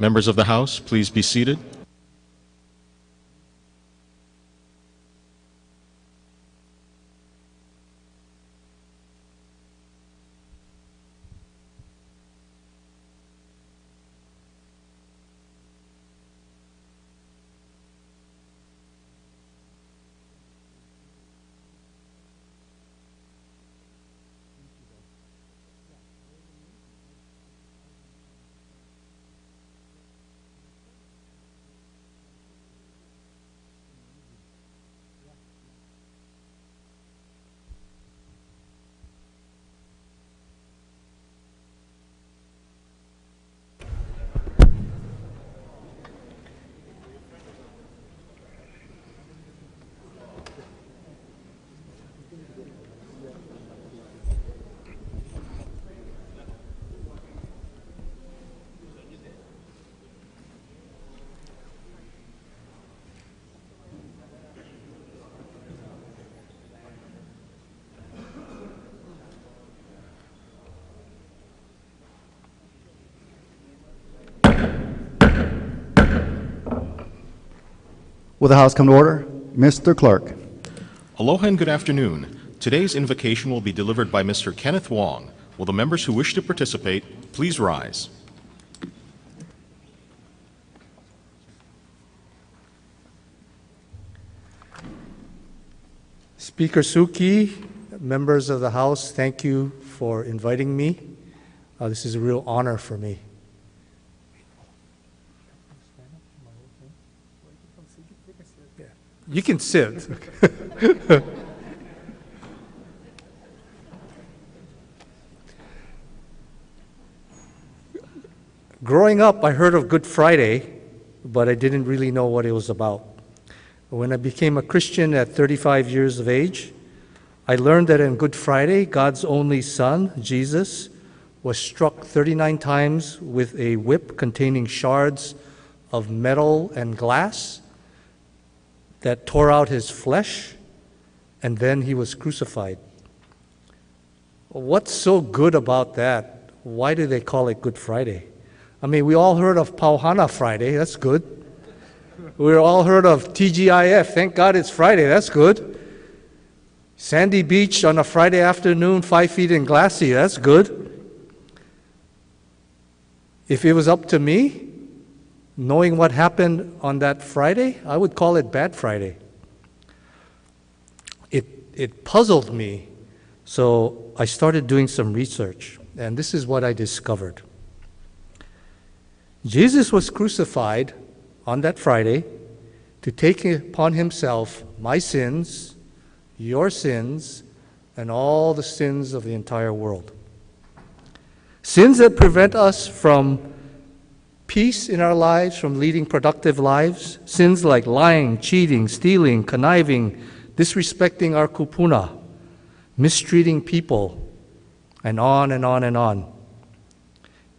Members of the House, please be seated. Will the House come to order? Mr. Clerk. Aloha and good afternoon. Today's invocation will be delivered by Mr. Kenneth Wong. Will the members who wish to participate please rise? Speaker Souki, members of the House, thank you for inviting me. Uh, this is a real honor for me. You can sit. Growing up, I heard of Good Friday, but I didn't really know what it was about. When I became a Christian at 35 years of age, I learned that on Good Friday, God's only Son, Jesus, was struck 39 times with a whip containing shards of metal and glass that tore out his flesh, and then he was crucified. What's so good about that? Why do they call it Good Friday? I mean, we all heard of Pauhana Friday, that's good. We all heard of TGIF, thank God it's Friday, that's good. Sandy Beach on a Friday afternoon, five feet in glassy, that's good. If it was up to me, knowing what happened on that Friday, I would call it Bad Friday. It, it puzzled me, so I started doing some research, and this is what I discovered. Jesus was crucified on that Friday to take upon himself my sins, your sins, and all the sins of the entire world. Sins that prevent us from peace in our lives, from leading productive lives. Sins like lying, cheating, stealing, conniving, disrespecting our kupuna, mistreating people, and on and on and on.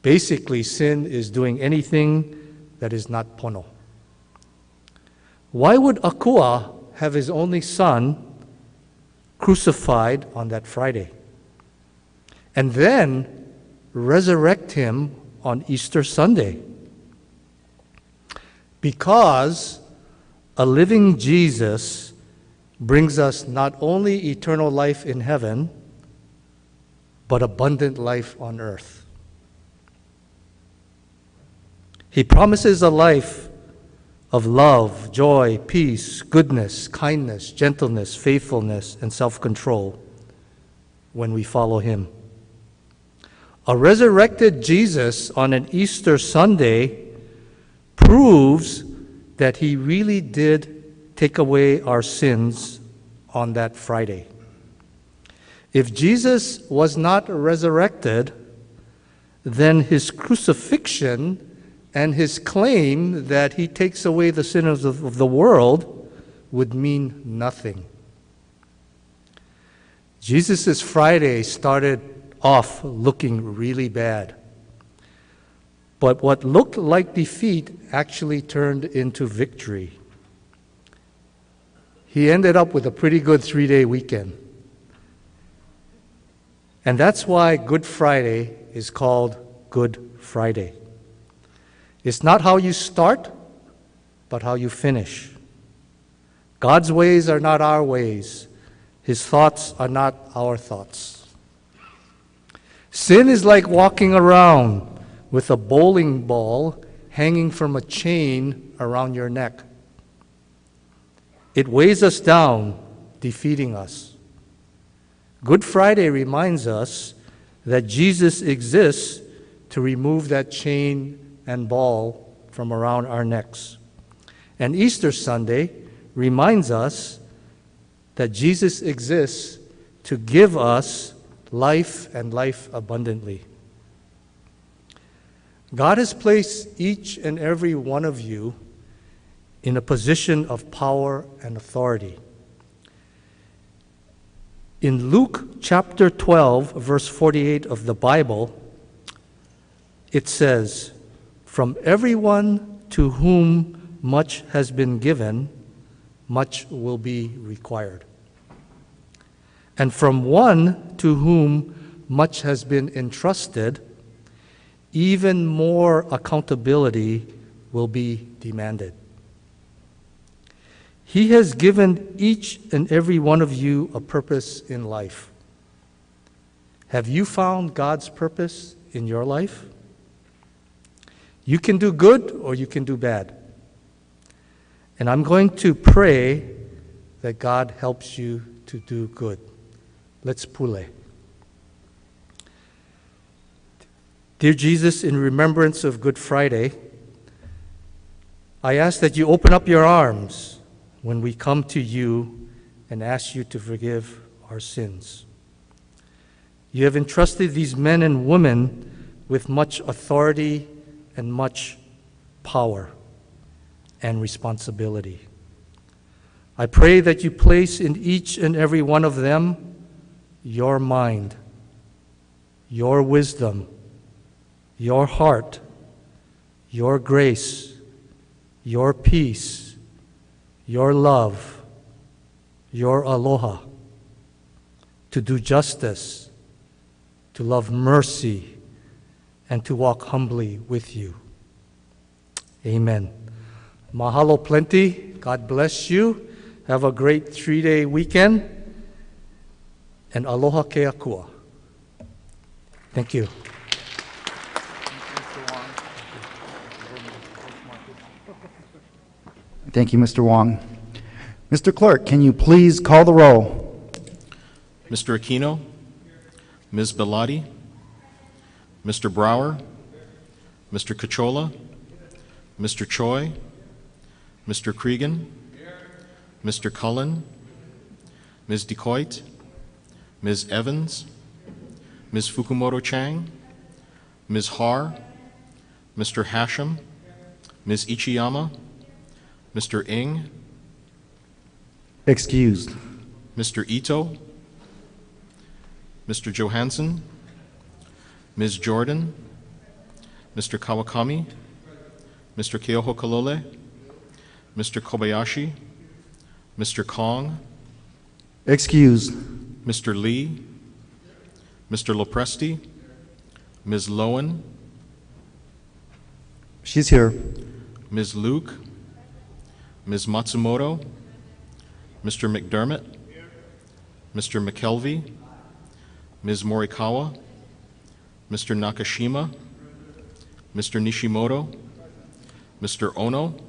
Basically, sin is doing anything that is not pono. Why would Akua have his only son crucified on that Friday? And then resurrect him on Easter Sunday? Because a living Jesus brings us not only eternal life in heaven, but abundant life on earth. He promises a life of love, joy, peace, goodness, kindness, gentleness, faithfulness, and self control when we follow Him. A resurrected Jesus on an Easter Sunday proves that He really did take away our sins on that Friday. If Jesus was not resurrected, then His crucifixion and his claim that he takes away the sins of, the world would mean nothing. Jesus' Friday started off looking really bad. But what looked like defeat actually turned into victory. He ended up with a pretty good three day weekend. And that's why Good Friday is called Good Friday. It's not how you start, but how you finish. God's ways are not our ways, His thoughts are not our thoughts. Sin is like walking around with a bowling ball hanging from a chain around your neck. It weighs us down, defeating us. Good Friday reminds us that Jesus exists to remove that chain and ball from around our necks. And Easter Sunday reminds us that Jesus exists to give us life and life abundantly. God has placed each and every one of you in a position of power and authority. In Luke chapter 12, verse 48 of the Bible, it says, From everyone to whom much has been given, much will be required. And from one to whom much has been entrusted, even more accountability will be demanded. He has given each and every one of you a purpose in life. Have you found God's purpose in your life? You can do good or you can do bad. And I'm going to pray that God helps you to do good. Let's pule. Dear Jesus, in remembrance of Good Friday, I ask that you open up your arms when we come to you and ask you to forgive our sins. You have entrusted these men and women with much authority and much power and responsibility. I pray that you place in each and every one of them your mind, your wisdom, your heart, your grace, your peace, your love, your aloha, to do justice, to love mercy, and to walk humbly with you. Amen. Mahalo plenty. God bless you. Have a great three day weekend. And aloha ke akua. Thank you. Thank you, Mr. Wong. Mr. Clerk, can you please call the roll? Mr. Aquino, Ms. Belatti, Mr. Brower, Mr. Cachola, Mr. Choy, Mr. Creagan, Mr. Cullen, Ms. DeCoite, Ms. Evans, Ms. Fukumoto Chang, Ms. Har, Mr. Hashem, Ms. Ichiyama, Mr. Ing, Excused. Mr. Ito, Mr. Johanson, Ms. Jordan, Mr. Kawakami, Mr. Keohokalole, Mr. Kobayashi, Mr. Kong, Excused. Mr. Lee, Mr. Lopresti, Ms. Lowen, She's here. Ms. Luke, Ms. Matsumoto, Mr. McDermott, Mr. McKelvey, Ms. Morikawa, Mr. Nakashima, Mr. Nishimoto, Mr. Ohno,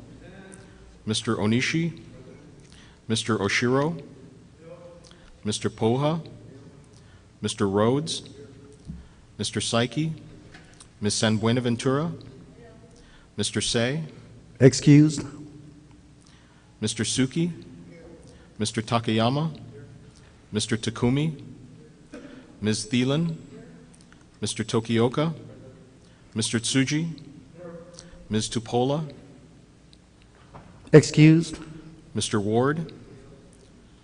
Mr. Onishi, Mr. Oshiro, Mr. Pouha, Mr. Rhoads, Mr. Saiki, Ms. San Buenaventura, Mr. Say, Excused. Mr. Souki, Mr. Takayama, Mr. Takumi, Ms. Thielen, Mr. Tokioka, Mr. Tsuji, Ms. Tupola, Excused. Mr. Ward,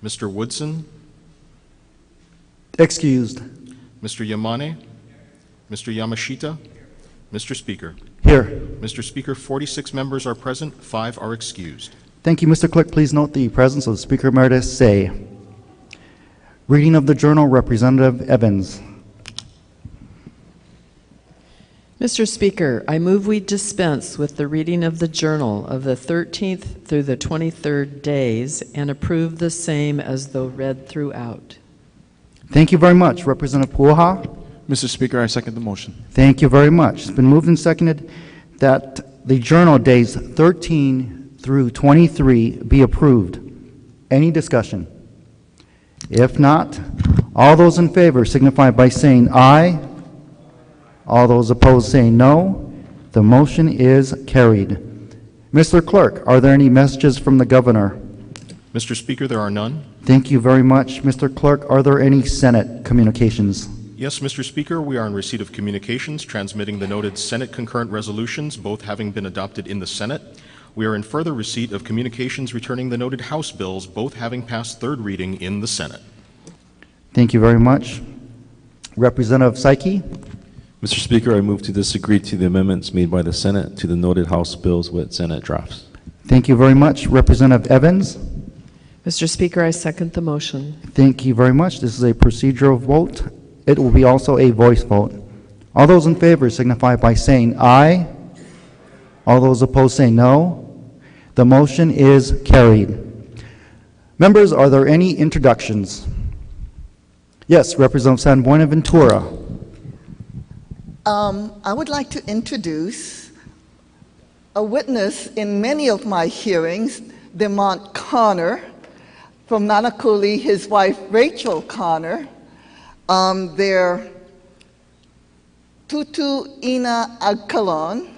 Mr. Woodson, Excused. Mr. Yamane, Mr. Yamashita, Mr. Speaker. Here. Mr. Speaker, 46 members are present, five are excused. Thank you, Mr. Clerk. Please note the presence of Speaker Emeritus Say. Reading of the Journal, Representative Evans. Mr. Speaker, I move we dispense with the reading of the journal of the 13th through the 23rd days and approve the same as though read throughout. Thank you very much. Representative Pouha? Mr. Speaker, I second the motion. Thank you very much. It's been moved and seconded that the journal days 13 through 23 be approved. Any discussion? If not, all those in favor signify by saying aye. All those opposed saying no. The motion is carried. Mr. Clerk, are there any messages from the governor? Mr. Speaker, there are none. Thank you very much. Mr. Clerk, are there any Senate communications? Yes, Mr. Speaker, we are in receipt of communications transmitting the noted Senate concurrent resolutions, both having been adopted in the Senate. We are in further receipt of communications returning the noted House bills, both having passed third reading in the Senate. Thank you very much. Representative Saiki? Mr. Speaker, I move to disagree to the amendments made by the Senate to the noted House bills with Senate drafts. Thank you very much. Representative Evans? Mr. Speaker, I second the motion. Thank you very much. This is a procedural vote. It will be also a voice vote. All those in favor signify by saying aye. All those opposed say no. The motion is carried. Members, are there any introductions? Yes, Representative San Buenaventura. Um, I would like to introduce a witness in many of my hearings, Demont Connor from Nanakuli, his wife Rachel Connor, um, their Tutu Ina Agkalon,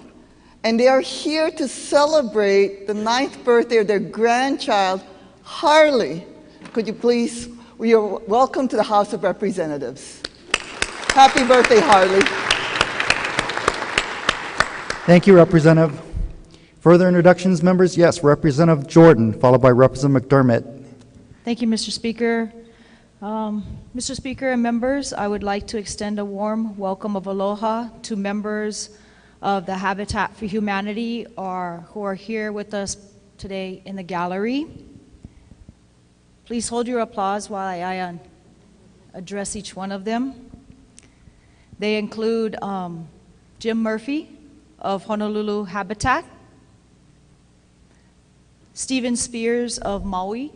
and they are here to celebrate the ninth birthday of their grandchild, Harley. Could you please, we are welcome to the House of Representatives. Happy birthday, Harley. Thank you, Representative. Further introductions, members? Yes, Representative Jordan, followed by Representative McDermott. Thank you, Mr. Speaker. Um, Mr. Speaker and members, I would like to extend a warm welcome of aloha to members of the Habitat for Humanity or who are here with us today in the gallery. Please hold your applause while I, uh, address each one of them. They include um, Jim Murphy of Honolulu Habitat, Stephen Spears of Maui,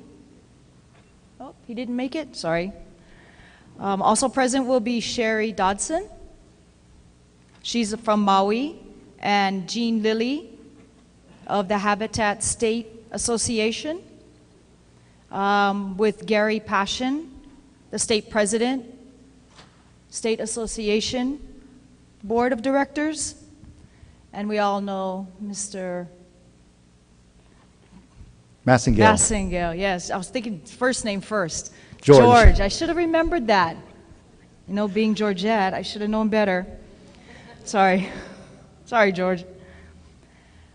Oh, he didn't make it? Sorry. Um, also present will be Sherry Dodson. She's from Maui. And Jean Lilly of the Habitat State Association. Um, with Gary Passion, the state president, State Association Board of Directors. And we all know Mr. Massengale. Massengale, yes. I was thinking first name first. George. George. I should have remembered that. You know, being Georgette, I should have known better. Sorry. Sorry, George.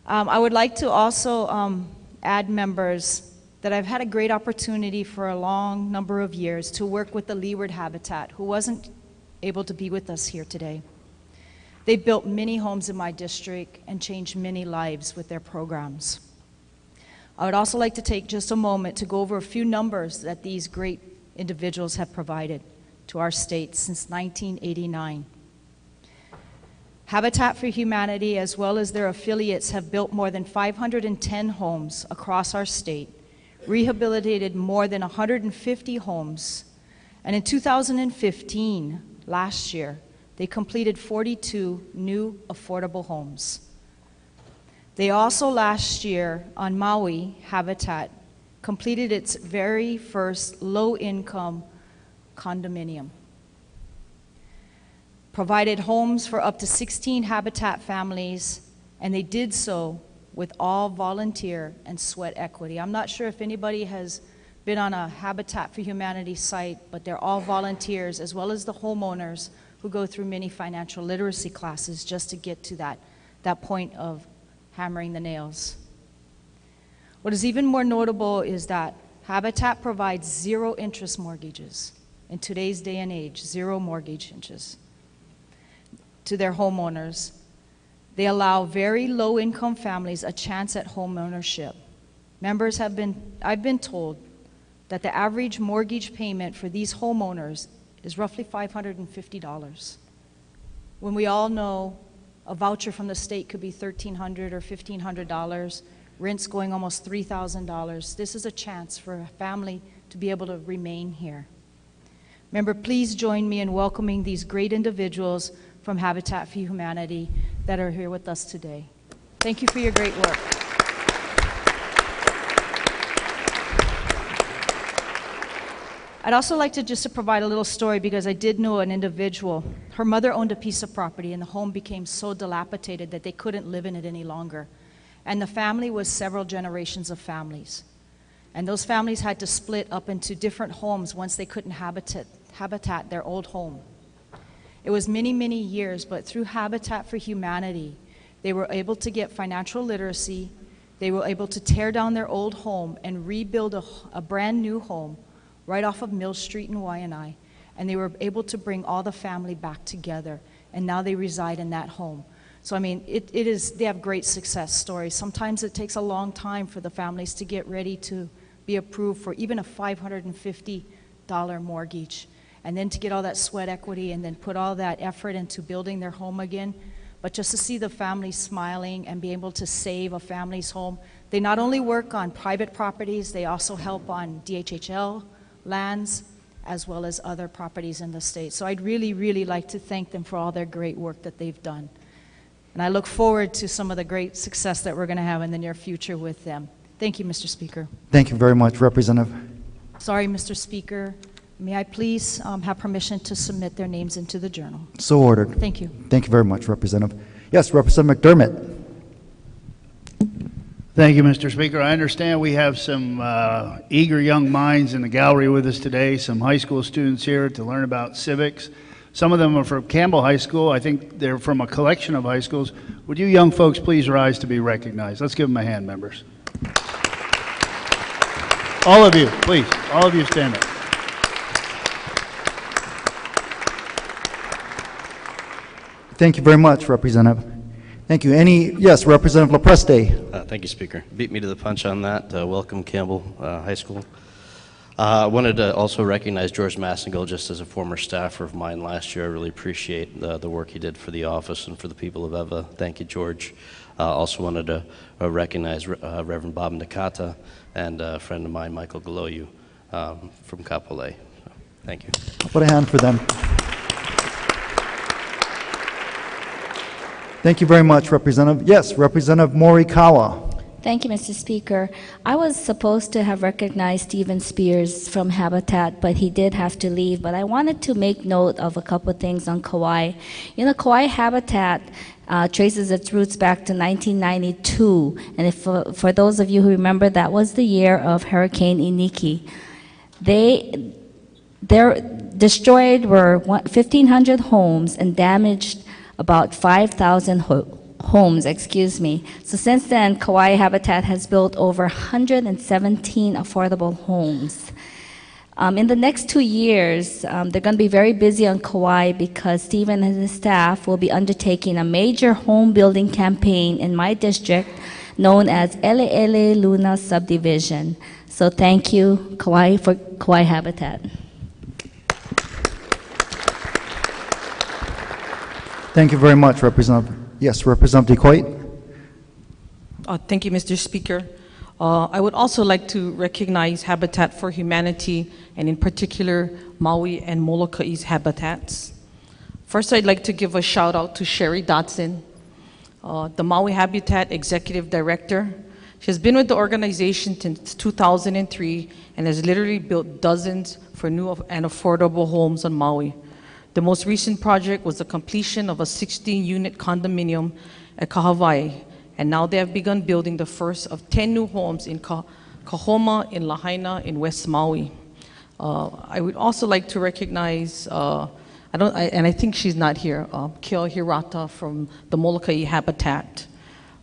Um, I would like to also um, add members that I've had a great opportunity for a long number of years to work with the Leeward Habitat, who wasn't able to be with us here today. They built many homes in my district and changed many lives with their programs. I would also like to take just a moment to go over a few numbers that these great individuals have provided to our state since 1989. Habitat for Humanity, as well as their affiliates, have built more than 510 homes across our state, rehabilitated more than 150 homes, and in 2015, last year, they completed 42 new affordable homes. They also last year on Maui, Habitat completed its very first low income condominium. Provided homes for up to 16 Habitat families, and they did so with all volunteer and sweat equity. I'm not sure if anybody has been on a Habitat for Humanity site, but they're all volunteers as well as the homeowners who go through many financial literacy classes just to get to that, that point of hammering the nails. What is even more notable is that Habitat provides zero interest mortgages in today's day and age, zero mortgage interest to their homeowners. They allow very low income families a chance at homeownership. Members have been, I've been told that the average mortgage payment for these homeowners is roughly $550. When we all know A voucher from the state could be 1,300 or $1,500. Rent's going almost $3,000. This is a chance for a family to be able to remain here. Member, please join me in welcoming these great individuals from Habitat for Humanity that are here with us today. Thank you for your great work. I'd also like to just to provide a little story because I did know an individual. Her mother owned a piece of property and the home became so dilapidated that they couldn't live in it any longer. And the family was several generations of families. And those families had to split up into different homes once they couldn't habitat, habitat their old home. It was many, many years, but through Habitat for Humanity, they were able to get financial literacy. They were able to tear down their old home and rebuild a, a brand new home right off of Mill Street in Waianae. And they were able to bring all the family back together. And now they reside in that home. So, I mean, it, it is, they have great success stories. Sometimes it takes a long time for the families to get ready to be approved for even a $550 mortgage. And then to get all that sweat equity and then put all that effort into building their home again. But just to see the family smiling and be able to save a family's home. They not only work on private properties, they also help on DHHL lands as well as other properties in the state. So I'd really, really like to thank them for all their great work that they've done. And I look forward to some of the great success that we're going to have in the near future with them. Thank you, Mr. Speaker. Thank you very much, Representative. Sorry, Mr. Speaker. May I please um, have permission to submit their names into the journal? So ordered. Thank you. Thank you very much, Representative. Yes, Representative McDermott. Thank you, Mr. Speaker. I understand we have some uh, eager young minds in the gallery with us today, some high school students here to learn about civics. Some of them are from Campbell High School. I think they're from a collection of high schools. Would you young folks please rise to be recognized? Let's give them a hand, members. All of you, please. All of you stand up. Thank you very much, Representative. Thank you. Any, yes, Representative LoPresti. Uh, Thank you, Speaker. Beat me to the punch on that. Uh, Welcome, Campbell uh, High School. Uh, I wanted to also recognize George Massengale, just as a former staffer of mine last year. I really appreciate the the work he did for the office and for the people of Ewa. Thank you, George. Uh, Also wanted to uh, recognize uh, Reverend Bob Nakata and a friend of mine, Michael Galoyu, um, from Kapolei. So, Thank you. Put a hand for them. Thank you very much, Representative. Yes, Representative Morikawa. Thank you, Mr. Speaker. I was supposed to have recognized Stephen Spears from Habitat, but he did have to leave. But I wanted to make note of a couple of things on Kauai. You know, Kauai Habitat uh, traces its roots back to 1992. And if, uh, for those of you who remember, that was the year of Hurricane Iniki. They they're destroyed were 1,500 homes and damaged about 5,000 ho- homes, excuse me. So since then, Kauai Habitat has built over 117 affordable homes. Um, in the next two years, um, they're going to be very busy on Kauai because Stephen and his staff will be undertaking a major home building campaign in my district known as Ele Luna Subdivision. So thank you, Kauai, for Kauai Habitat. Thank you very much, Representative. Yes, Representative DeCoite. Uh, Thank you, Mr. Speaker. Uh, I would also like to recognize Habitat for Humanity, and in particular, Maui and Moloka'i's habitats. First, I'd like to give a shout out to Sherry Dotson, uh, the Maui Habitat Executive Director. She has been with the organization since 2003 and has literally built dozens for new and affordable homes on Maui. The most recent project was the completion of a 16-unit condominium at Kahawai, and now they have begun building the first of 10 new homes in Ka- Kahoma, in Lahaina, in West Maui. Uh, I would also like to recognize, uh, I don't, I, and I think she's not here, uh, Kyo Hirata from the Molokai Habitat.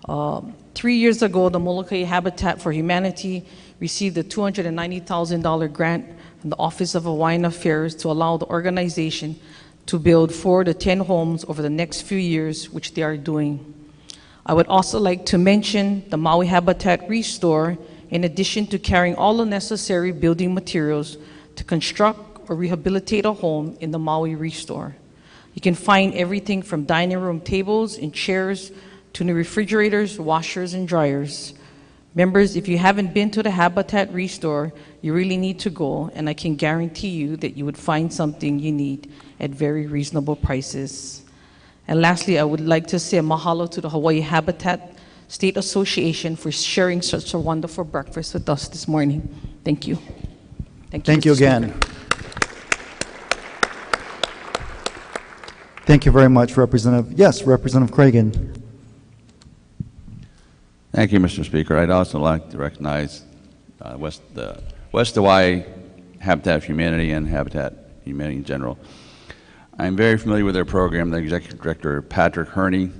Uh, three years ago, the Molokai Habitat for Humanity received a $290,000 grant from the Office of Hawaiian Affairs to allow the organization to build four to 10 homes over the next few years, which they are doing. I would also like to mention the Maui Habitat Restore, in addition to carrying all the necessary building materials to construct or rehabilitate a home in the Maui Restore. You can find everything from dining room tables and chairs to new refrigerators, washers, and dryers. Members, if you haven't been to the Habitat Restore, you really need to go, and I can guarantee you that you would find something you need at very reasonable prices. And lastly, I would like to say a mahalo to the Hawaii Habitat State Association for sharing such a wonderful breakfast with us this morning. Thank you. Thank you Mr. Speaker. again. Thank you very much, Representative. Yes, Representative Creagan. Thank you, Mr. Speaker. I'd also like to recognize uh, West, the West Hawaii Habitat for Humanity and Habitat Humanity in general. I'm very familiar with their program. The Executive Director, Patrick Herney.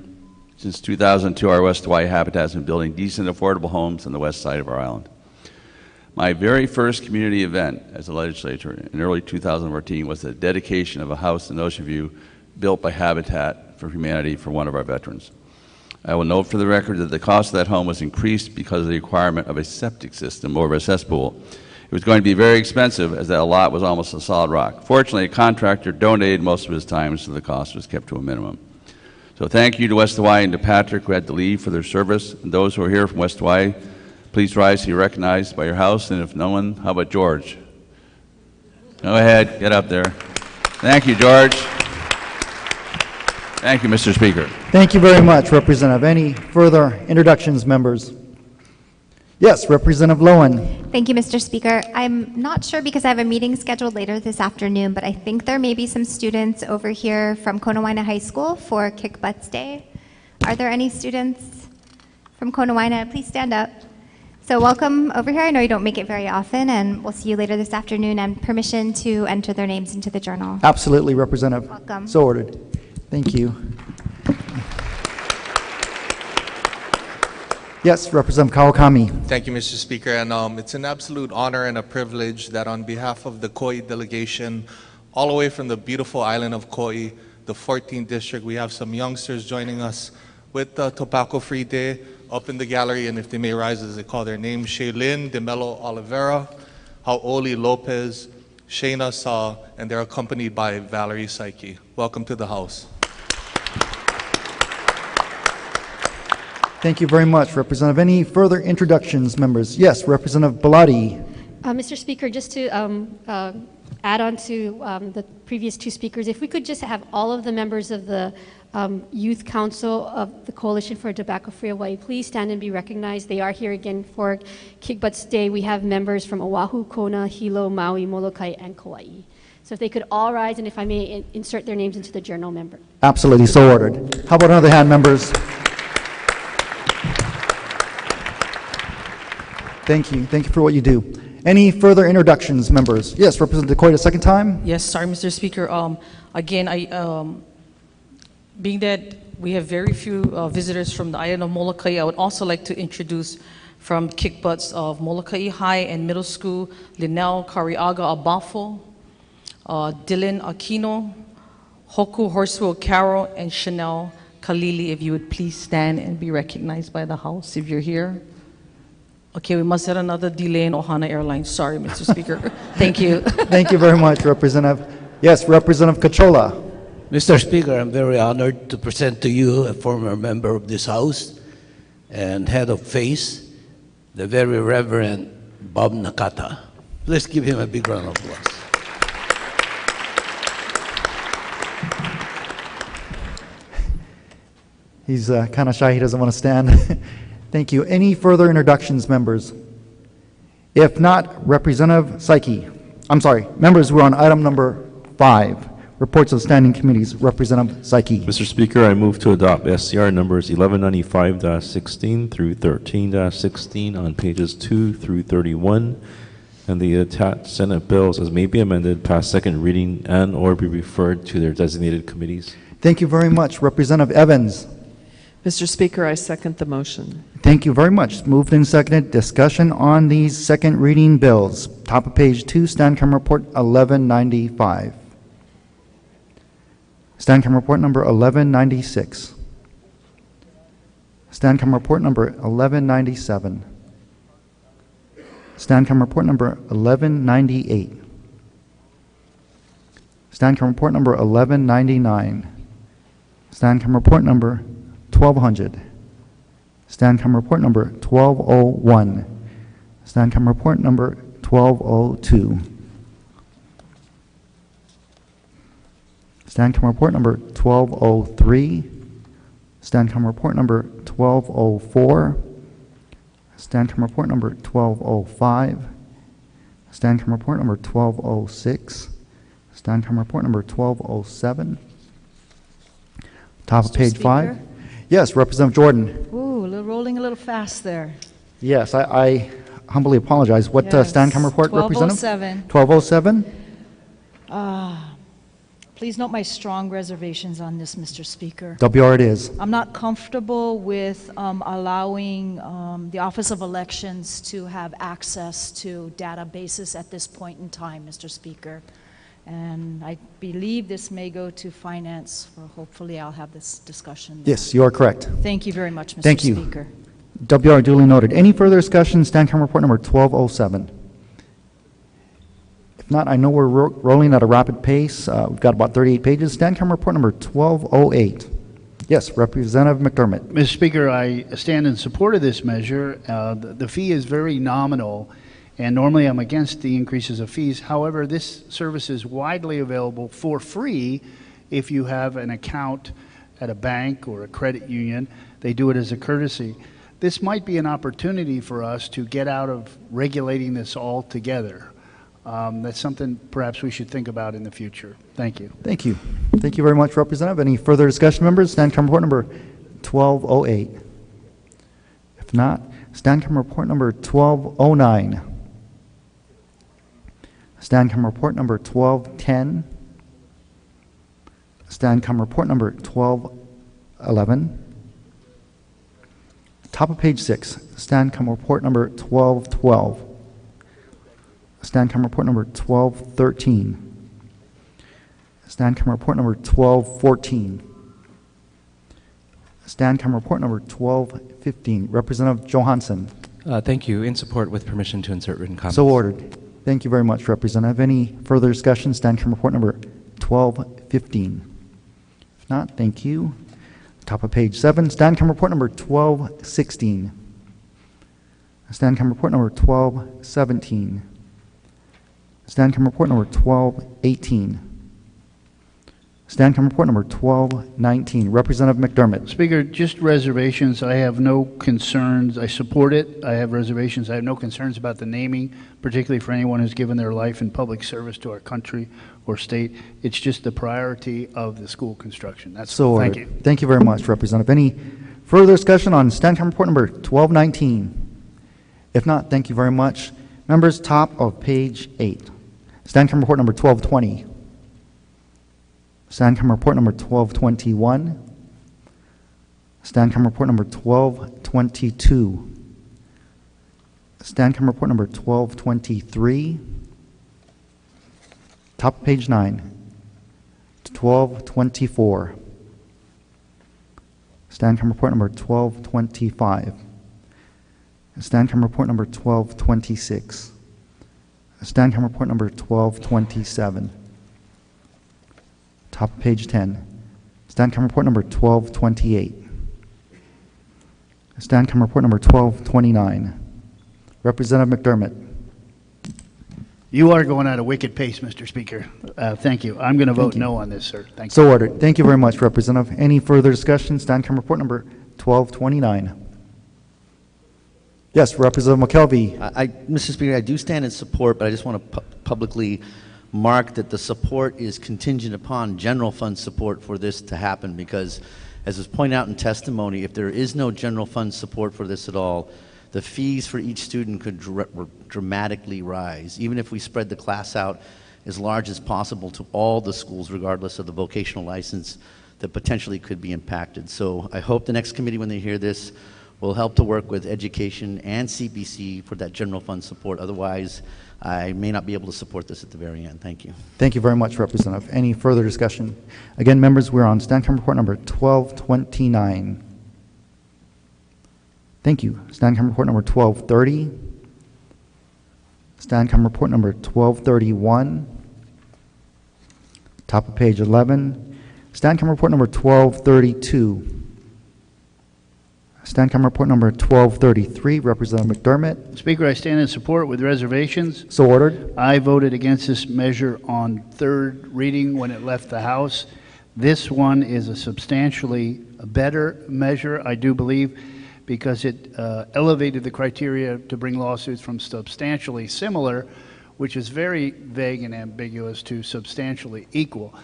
Since 2002, our West Hawaii Habitat has been building decent, affordable homes on the west side of our island. My very first community event as a legislator in early 2014 was the dedication of a house in Ocean View built by Habitat for Humanity for one of our veterans. I will note for the record that the cost of that home was increased because of the requirement of a septic system over a cesspool. It was going to be very expensive as that lot was almost a solid rock. Fortunately, a contractor donated most of his time, so the cost was kept to a minimum. So thank you to West Hawaii and to Patrick who had to leave for their service. And those who are here from West Hawaii, please rise to be recognized by your house. And if no one, how about George? Go ahead, get up there. Thank you, George. Thank you, Mr. Speaker. Thank you very much, Representative. Any further introductions, members? Yes, Representative Lowen. Thank you, Mr. Speaker. I'm not sure because I have a meeting scheduled later this afternoon, but I think there may be some students over here from Konawaena High School for Kick Butts Day. Are there any students from Konawaena? Please stand up. So welcome over here. I know you don't make it very often, and we'll see you later this afternoon, and permission to enter their names into the journal. Absolutely, Representative. Welcome. So ordered. Thank you. Yes, Representative Kawakami. Thank you, Mr. Speaker. And um, it's an absolute honor and a privilege that on behalf of the Kauai delegation, all the way from the beautiful island of Kauai, the 14th district, we have some youngsters joining us with uh, Tobacco Free Day up in the gallery. And if they may rise as they call their names, Shaylin DeMello Oliveira, Haoli Lopez, Shayna Saw, and they're accompanied by Valerie Psyche. Welcome to the House. Thank you very much, Representative. Any further introductions, members? Yes, Representative Belatti. Uh, Mr. Speaker, just to um, uh, add on to um, the previous two speakers, if we could just have all of the members of the um, Youth Council of the Coalition for a Tobacco-Free Hawaii, please stand and be recognized. They are here again for Kick Butts Day. We have members from Oahu, Kona, Hilo, Maui, Molokai, and Kauai. So if they could all rise, and if I may in- insert their names into the journal member. Absolutely, so ordered. How about another hand, members? Thank you. Thank you for what you do. Any further introductions, members? Yes, Representative DeCoite, a second time? Yes, sorry, Mr. Speaker. Um, again, I, um, being that we have very few uh, visitors from the island of Molokai, I would also like to introduce from Kick Butts of Molokai High and Middle School, Linnell Kariaga Abafo, uh, Dylan Aquino, Hoku Horsewell Carroll, and Chanel Kalili. If you would please stand and be recognized by the House if you're here. Okay, we must have another delay in Ohana Airlines. Sorry, Mr. Speaker. Thank you. Thank you very much, Representative. Yes, Representative Cachola. Mr. Speaker, I'm very honored to present to you a former member of this House and head of FACE, the very Reverend Bob Nakata. Let's give him a big round of applause. He's uh, kind of shy, he doesn't want to stand. Thank you. Any further introductions, members? If not, Representative Saiki. I'm sorry, members, we're on item number five, reports of standing committees. Representative Saiki. Mr. Speaker, I move to adopt SCR numbers 1195-16 through 13-16 on pages 2 through 31, and the attached Senate bills as may be amended past second reading and/or be referred to their designated committees. Thank you very much. Representative Evans. Mr. Speaker, I second the motion. Thank you very much. Moved and seconded. Discussion on these second reading bills. Top of page two, Stand Report 1195. Stand Report number 1196. Stand Report number 1197. Stand Report number 1198. Stand-com report number 1199. Stand-com report number 1200. Stand-com report number 1201. Stand-com report number 1202. Stand-com report number 1203. Stand-com report number 1204. Stand-com report number 1205. Stand-com report number 1206. Stand-com report number 1207. Top of Mr. page five. Yes, Representative Jordan. Ooh, a little rolling a little fast there. Yes, I- I humbly apologize. What uh, Yes, Stand-com report, Representative? 1207. 1207? Ah, Please note my strong reservations on this, Mr. Speaker. WR it is. I'm not comfortable with um, allowing um, the Office of Elections to have access to databases at this point in time, Mr. Speaker. And I believe this may go to Finance, or hopefully I'll have this discussion. there. Yes, you are correct. Thank you very much, Mr. Thank you. Speaker. WR duly noted. Any further discussion, Stand-com report number 1207? If not, I know we're ro- rolling at a rapid pace. Uh, We've got about 38 pages. Stand-com report number 1208. Yes, Representative McDermott. Mr. Speaker, I stand in support of this measure. Uh, The the fee is very nominal, and normally I'm against the increases of fees. However, this service is widely available for free if you have an account at a bank or a credit union. They do it as a courtesy. This might be an opportunity for us to get out of regulating this altogether. Um, That's something perhaps we should think about in the future. Thank you. Thank you. Thank you very much, Representative. Any further discussion, members? Stand-com report number 1208. If not, Stand-com report number 1209. Stand-com report number 1210. Stand-com report number 1211. Top of page six, Stand-com report number 1212. Stand-com report number 1213. Stand-com report number 1214. Stand-com report number 1215. Representative Johanson. Uh, Thank you. In support with permission to insert written comments. So ordered. Thank you very much, Representative. Any further discussion? Stand-com report number 1215. If not, thank you. Top of page seven, Stand-com report number 1216. Stand-com report number 1217. Stand-com report number 1218. Stand-com report number 1219. Representative McDermott. Speaker, just reservations. I have no concerns. I support it. I have reservations. I have no concerns about the naming, particularly for anyone who's given their life in public service to our country or state. It's just the priority of the school construction. That's So Thank you. Thank you very much, Representative. Any further discussion on Stand-com report number 1219? If not, thank you very much. Members, top of page eight. Stand-com report number 1220. Stand-com report number 1221. Stand-com report number 1222. Stand-com report number 1223. Top page nine. 1224. Stand-com report number 1225. Stand-com report number 1226. Stand-com report number 1227. Top of page 10. Stand-com report number 1228. Stand-com report number 1229. Representative McDermott. You are going at a wicked pace, Mr. Speaker. Uh, Thank you. I'm going to vote no on this, sir. Thank you. So ordered. Thank you very much, Representative. Any further discussion? Stand-com report number 1229. Yes, Representative McKelvey. I, I- Mr. Speaker, I do stand in support, but I just want to pu- publicly mark that the support is contingent upon general fund support for this to happen, because as was pointed out in testimony, if there is no general fund support for this at all, the fees for each student could dra- dramatically rise, even if we spread the class out as large as possible to all the schools, regardless of the vocational license that potentially could be impacted. So I hope the next committee, when they hear this, will help to work with education and CPC for that general fund support. Otherwise, I may not be able to support this at the very end. Thank you. Thank you very much, Representative. Any further discussion? Again, members, we're on Stand-com report number 1229. Thank you. Stand-com report number 1230. Stand-com report number 1231. Top of page 11. Stancom report number 1232. Stancom report number 1233, Representative McDermott. Speaker, I stand in support with reservations. So ordered. I voted against this measure on third reading when it left the House. This one is a substantially better measure, I do believe, because it uh, elevated the criteria to bring lawsuits from substantially similar, which is very vague and ambiguous, to substantially equal.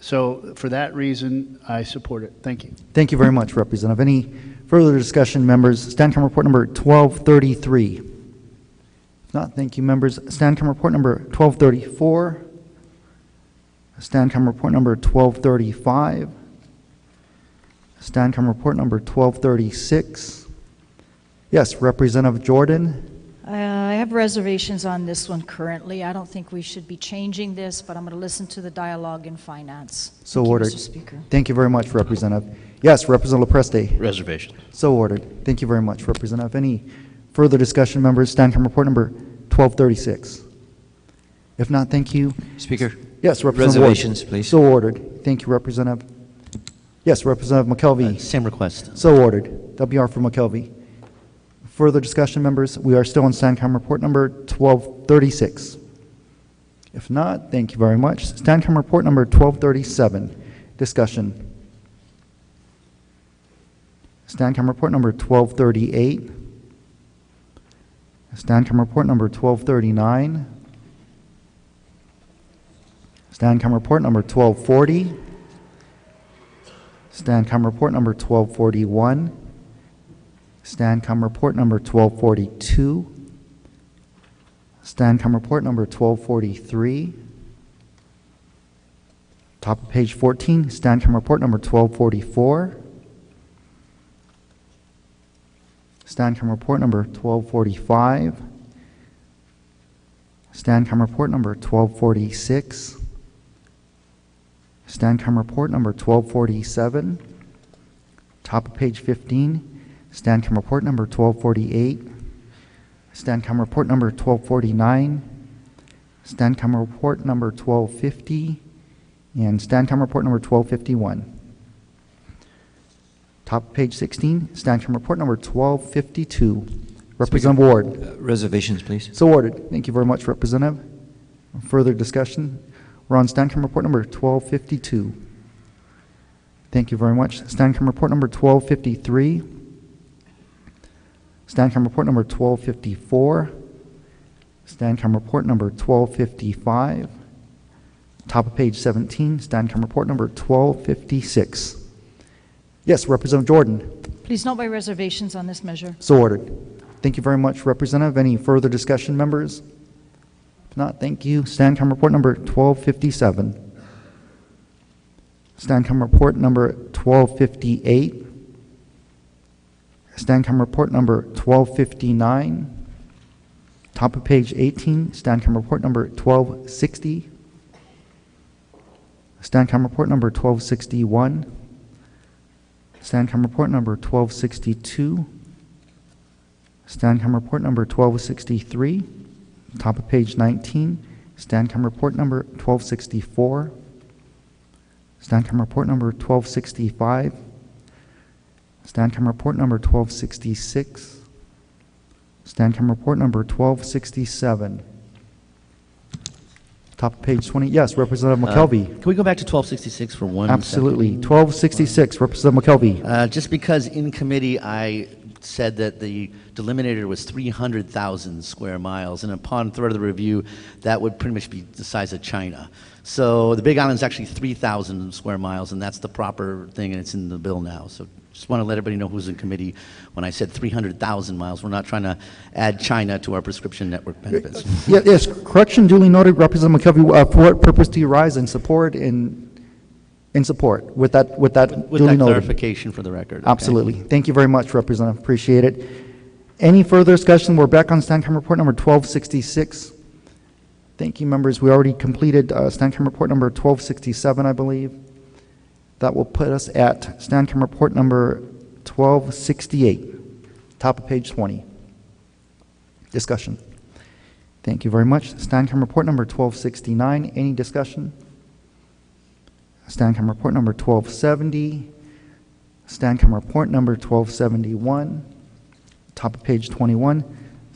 So for that reason, I support it. Thank you. Thank you very much, Representative. Any further discussion, members? Stancom report number 1233. If not, thank you, members. Stancom report number 1234. Stancom report number 1235. Stancom report number 1236. Yes, Representative Jordan. Uh, I have reservations on this one currently. I don't think we should be changing this, but I'm going to listen to the dialogue in finance. So Thank you, ordered. Mr. Speaker. Thank you very much, Representative. Yes, Representative Preste. Reservation. So ordered. Thank you very much, Representative. Any further discussion, members? Stancom report number 1236. If not, thank you. Speaker. Yes, Representative Ward. Reservations, please. So ordered. Thank you, Representative. Yes, Representative McKelvey. Uh, same request. So ordered. WR for McKelvey. Further discussion, members? We are still on Stancom report number 1236. If not, thank you very much. Stancom report number 1237. Discussion. Stancom report number 1238. Stancom report number 1239. Stancom report number 1240. Stancom report number 1241. Stancom report number 1242. Stancom report number 1243. Top of page 14, Stancom report number 1244. Stancom report number 1245. Stancom report number 1246. Stancom report number 1247. Top of page 15, Stancom report number 1248. Stancom report number 1249. Stancom report number 1250. And Stancom report number 1251. Top of page 16, Stancom report number 1252. Representative Ward. Uh, Reservations, please. So ordered. Thank you very much, Representative. Further discussion? We're on Stancom report number 1252. Thank you very much. Stancom report number 1253. Stancom report number 1254. Stancom report number 1255. Top of page 17, Stancom report number 1256. Yes, Representative Jordan. Please note my reservations on this measure. So ordered. Thank you very much, Representative. Any further discussion, members? If not, thank you. Stancom report number 1257. Stancom report number 1258. Stancom report number 1259. Top of page 18, Stancom report number 1260. Stancom report number 1261. Stancom report number 1262. Stancom report number 1263. Top of page 19, Stancom report number 1264. Stancom report number 1265. Stancom report number 1266. Stancom report number 1267. Top of page 20, yes, Representative Uh, McKelvey. Can we go back to 1266 for one second? Absolutely. 1266, Representative McKelvey. Uh, Just because in committee I said that the delimitator was 300,000 square miles, and upon further review, that would pretty much be the size of China. So the Big Island is actually 3,000 square miles, and that's the proper thing, and it's in the bill now. So just want to let everybody know who's in committee. When I said 300,000 miles, we're not trying to add China to our prescription network benefits. Ye- Yes, correction duly noted, Representative McKelvey. Uh, For what purpose do you rise in support, in, in support, with that, with that With duly that noted? clarification for the record. okay? Absolutely. Thank you very much, Representative. Appreciate it. Any further discussion? We're back on Stancom Report number 1266. Thank you, members. We already completed uh, Stancom Report number 1267, I believe. That will put us at Stancom Report number 1268, top of page 20. Discussion. Thank you very much. Stancom Report number 1269. Any discussion? Stancom report number 1270, Stancom report number 1271, top of page 21,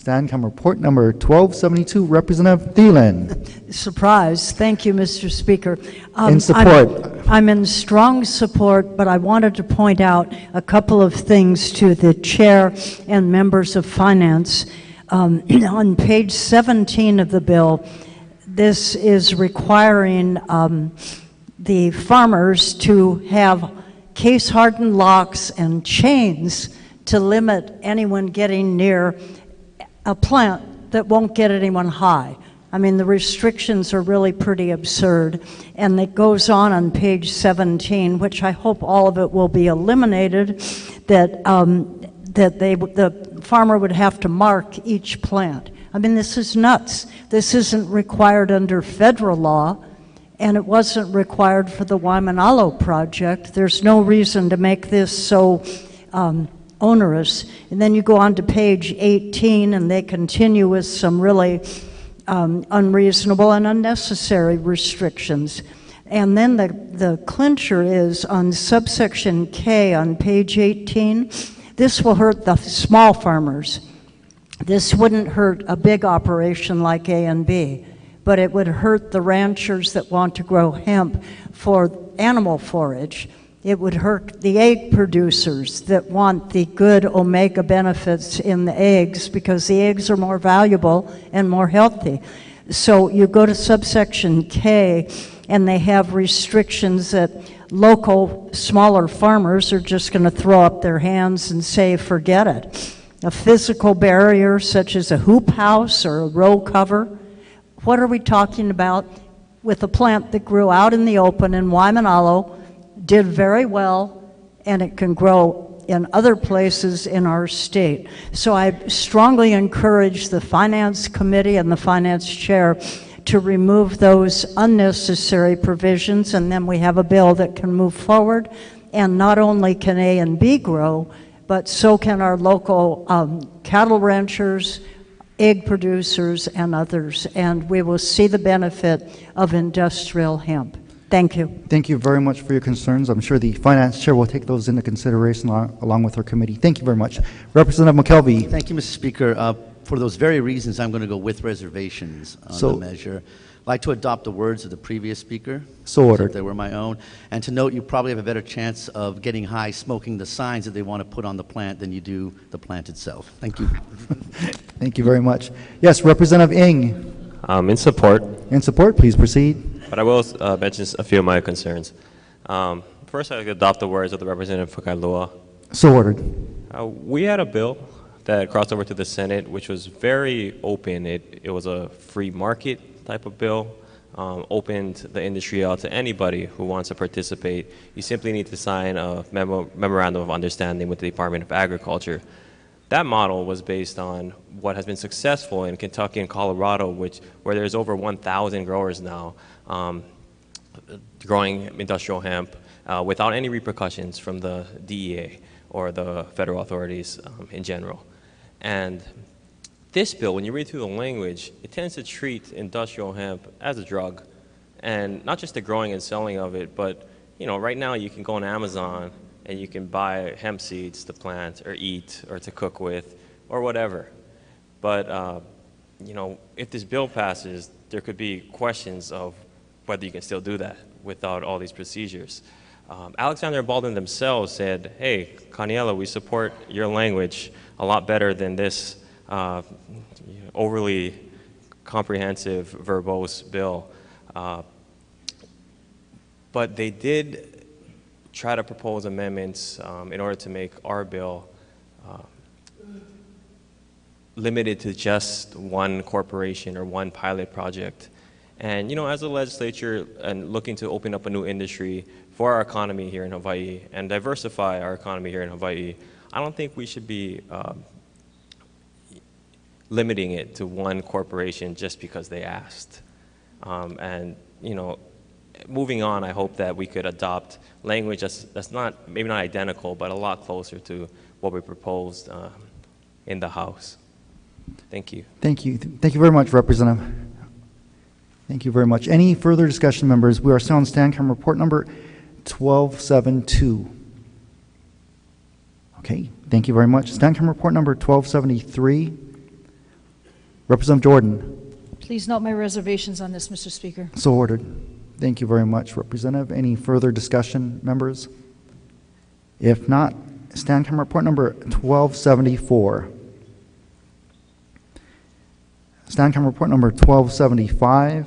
Stancom report number 1272, Representative Thielen. Surprise. Thank you, Mr. Speaker. Um, In I'm- support. I'm in strong support, but I wanted to point out a couple of things to the chair and members of finance. Um, On page 17 of the bill, this is requiring um, the farmers to have case-hardened locks and chains to limit anyone getting near a plant that won't get anyone high. I mean, the restrictions are really pretty absurd. And it goes on on page 17, which I hope all of it will be eliminated, that, um, that they, the farmer would have to mark each plant. I mean, this is nuts. This isn't required under federal law, and it wasn't required for the Waimanalo project. There's no reason to make this so um, onerous. And then you go on to page 18, and they continue with some really um, unreasonable and unnecessary restrictions. And then the, the clincher is on subsection K on page 18. This will hurt the small farmers. This wouldn't hurt a big operation like A and B, but it would hurt the ranchers that want to grow hemp for animal forage. It would hurt the egg producers that want the good omega benefits in the eggs because the eggs are more valuable and more healthy. So you go to subsection K, and they have restrictions that local smaller farmers are just going to throw up their hands and say, forget it. A physical barrier such as a hoop house or a row cover. What are we talking about with a plant that grew out in the open in Waimanalo, did very well, and it can grow in other places in our state. So I strongly encourage the Finance Committee and the Finance Chair to remove those unnecessary provisions, and then we have a bill that can move forward. And not only can A and B grow, but so can our local um, cattle ranchers, egg producers, and others. And we will see the benefit of industrial hemp. Thank you. Thank you very much for your concerns. I'm sure the finance chair will take those into consideration along, along with her committee. Thank you very much. Representative McKelvey. Thank you, Mr. Speaker. Uh, For those very reasons, I'm going to go with reservations on So- the measure. I'd like to adopt the words of the previous speaker. So as if ordered. they were my own. And to note, you probably have a better chance of getting high smoking the signs that they want to put on the plant than you do the plant itself. Thank you. Thank you very much. Yes, Representative Ing. Um, in support, In support, please proceed. But I will uh, mention a few of my concerns. Um, first, I'd like to adopt the words of the Representative Fakailua. So ordered. Uh, we had a bill that crossed over to the Senate, which was very open. It, it was a free market type of bill, um, opened the industry out to anybody who wants to participate. You simply need to sign a memo, memorandum of understanding with the Department of Agriculture. That model was based on what has been successful in Kentucky and Colorado, which, where there's over 1,000 growers now um, growing industrial hemp uh, without any repercussions from the DEA or the federal authorities um, in general. And this bill, when you read through the language, it tends to treat industrial hemp as a drug, and not just the growing and selling of it, but you know, right now you can go on Amazon and you can buy hemp seeds to plant or eat or to cook with or whatever. But uh, you know, if this bill passes, there could be questions of whether you can still do that without all these procedures. Um, Alexander and Baldwin themselves said, "Hey, Kaniela, we support your language a lot better than this uh, overly comprehensive, verbose bill." Uh, but they did try to propose amendments um, in order to make our bill uh, limited to just one corporation or one pilot project. And you know, as a legislature and looking to open up a new industry for our economy here in Hawaii and diversify our economy here in Hawaii, I don't think we should be um, limiting it to one corporation just because they asked. Um, and you know, moving on, I hope that we could adopt language that's, that's not maybe not identical, but a lot closer to what we proposed um, in the House. Thank you. Thank you. Thank you very much, Representative. Thank you very much. Any further discussion, members? We are still on Stancom report number 1272. Okay, thank you very much. Stancom report number 1273. Representative Jordan, Please note my reservations on this, Mr. Speaker. so ordered. Thank you very much, Representative. Any further discussion, members? If not, Stancom report number 1274. Stancom report number 1275.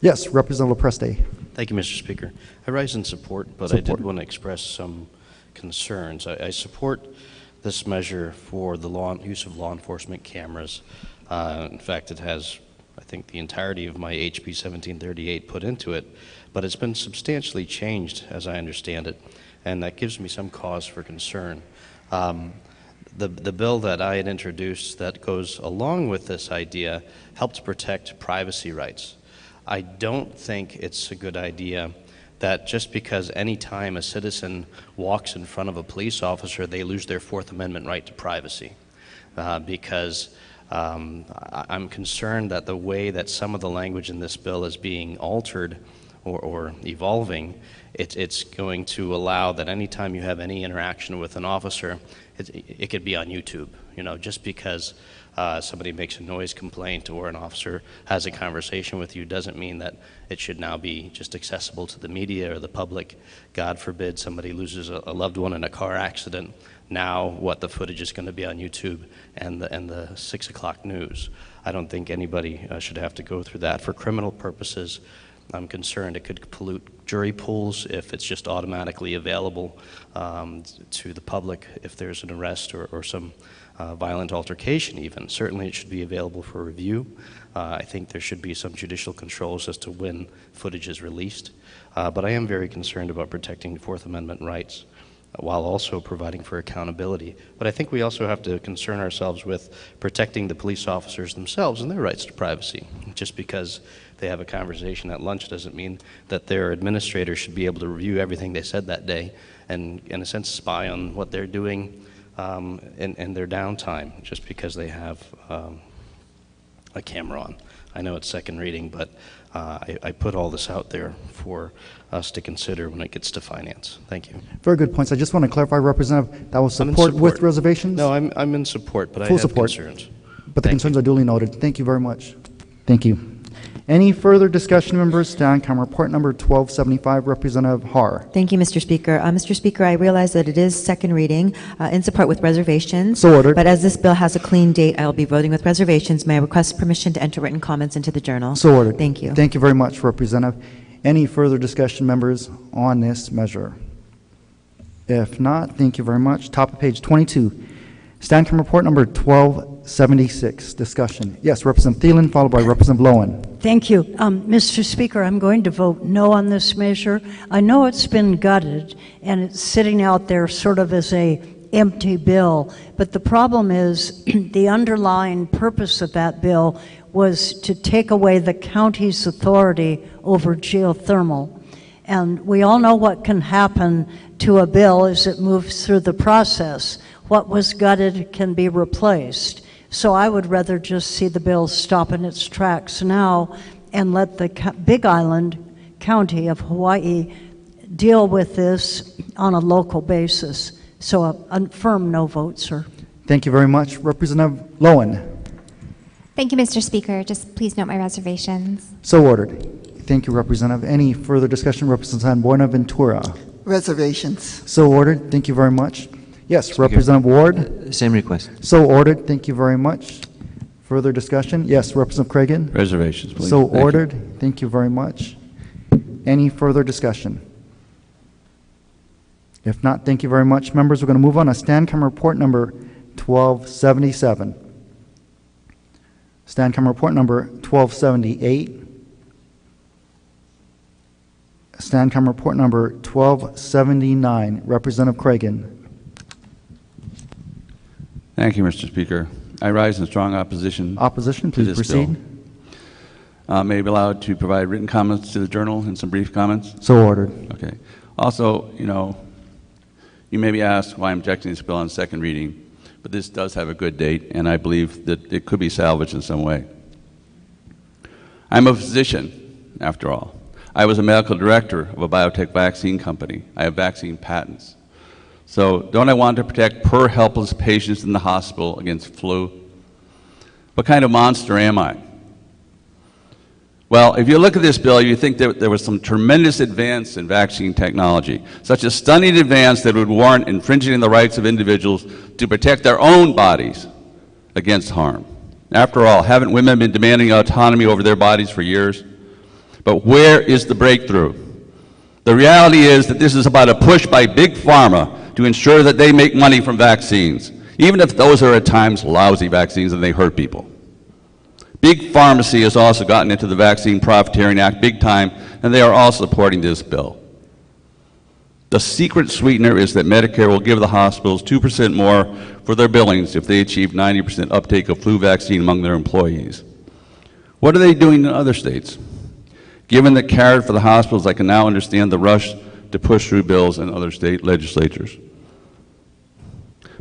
Yes, Representative Preste. Thank you, Mr. Speaker. I rise in support, but I did want to express some concerns. I, I support this measure for the law, use of law enforcement cameras. Uh, in fact, it has, I think, the entirety of my HB 1738 put into it, but it's been substantially changed, as I understand it, and that gives me some cause for concern. Um, the, the bill that I had introduced that goes along with this idea helps protect privacy rights. I don't think it's a good idea that just because any time a citizen walks in front of a police officer, they lose their Fourth Amendment right to privacy. Uh, because um, I'm concerned that the way that some of the language in this bill is being altered or, or evolving, it, it's going to allow that anytime you have any interaction with an officer, it, it could be on YouTube. You know, just because uh, somebody makes a noise complaint or an officer has a conversation with you doesn't mean that it should now be just accessible to the media or the public. God forbid somebody loses a, a loved one in a car accident. Now, what the footage is going to be on YouTube and the, and the six o'clock news. I don't think anybody uh, should have to go through that for criminal purposes. I'm concerned it could pollute jury pools if it's just automatically available um, to the public if there's an arrest or, or some uh, violent altercation, even. Certainly, it should be available for review. Uh, I think there should be some judicial controls as to when footage is released. Uh, but I am very concerned about protecting Fourth Amendment rights while also providing for accountability. But I think we also have to concern ourselves with protecting the police officers themselves and their rights to privacy. Just because they have a conversation at lunch doesn't mean that their administrator should be able to review everything they said that day and, in a sense, spy on what they're doing um, their downtime just because they have um, a camera on. I know it's second reading, but uh, I, I put all this out there for us to consider when it gets to finance. Thank you. Very good points. I just want to clarify, Representative, that was I'm in support with reservations? No, I'm, I'm in support, but I Full have support. concerns. But the Thank concerns are duly noted. Thank you very much. Thank you. Any further discussion, members? Stancom report number 1275, Representative Har. Thank you, Mr. Speaker. Uh, Mr. Speaker, I realize that it is second reading uh, in support with reservations. So ordered. But as this bill has a clean date, I will be voting with reservations. May I request permission to enter written comments into the journal? So ordered. Thank you. Thank you very much, Representative. Any further discussion, members, on this measure? If not, thank you very much. Top of page 22. Stancom report number 1276, discussion. Yes, Representative Thielen, followed by Representative Lowen. Thank you. Um, Mr. Speaker, I'm going to vote no on this measure. I know it's been gutted and it's sitting out there sort of as a empty bill, but the problem is the underlying purpose of that bill was to take away the county's authority over geothermal. And we all know what can happen to a bill as it moves through the process. What was gutted can be replaced. So I would rather just see the bill stop in its tracks now and let the Big Island County of Hawaii deal with this on a local basis. So uh, a, a firm no vote, sir. Thank you very much. Representative Lowen. Thank you, Mr. Speaker. Just please note my reservations. So ordered. Thank you, Representative. Any further discussion, Representative Buenaventura? Reservations. So ordered. Thank you very much. Yes, Representative Ward? Uh, same request. So ordered. Thank you very much. Further discussion? Yes, Representative Creagan? Reservations, please. So Thank you. ordered. Thank you very much. Any further discussion? If not, thank you very much. Members, we're going to move on to Stancom report number 1277. Stancom report number 1278. Stancom report number 1279. Representative Creagan. Thank you, Mr. Speaker. I rise in strong opposition. Opposition, to please proceed. Uh, May I be allowed to provide written comments to the journal and some brief comments? So ordered. Okay. Also, you know, you may be asked why I'm objecting to this bill on second reading, but this does have a good date, and I believe that it could be salvaged in some way. I'm a physician, after all. I was a medical director of a biotech vaccine company. I have vaccine patents. So don't I want to protect poor helpless patients in the hospital against flu? What kind of monster am I? Well, if you look at this bill, you think that there was some tremendous advance in vaccine technology, such a stunning advance that would warrant infringing the rights of individuals to protect their own bodies against harm. After all, haven't women been demanding autonomy over their bodies for years? But where is the breakthrough? The reality is that this is about a push by Big Pharma to ensure that they make money from vaccines, even if those are at times lousy vaccines and they hurt people. Big Pharmacy has also gotten into the Vaccine Profiteering Act big time, and they are all supporting this bill. The secret sweetener is that Medicare will give the hospitals 2% more for their billings if they achieve 90% uptake of flu vaccine among their employees. What are they doing in other states? Given the carrot for the hospitals, I can now understand the rush to push through bills in other state legislatures.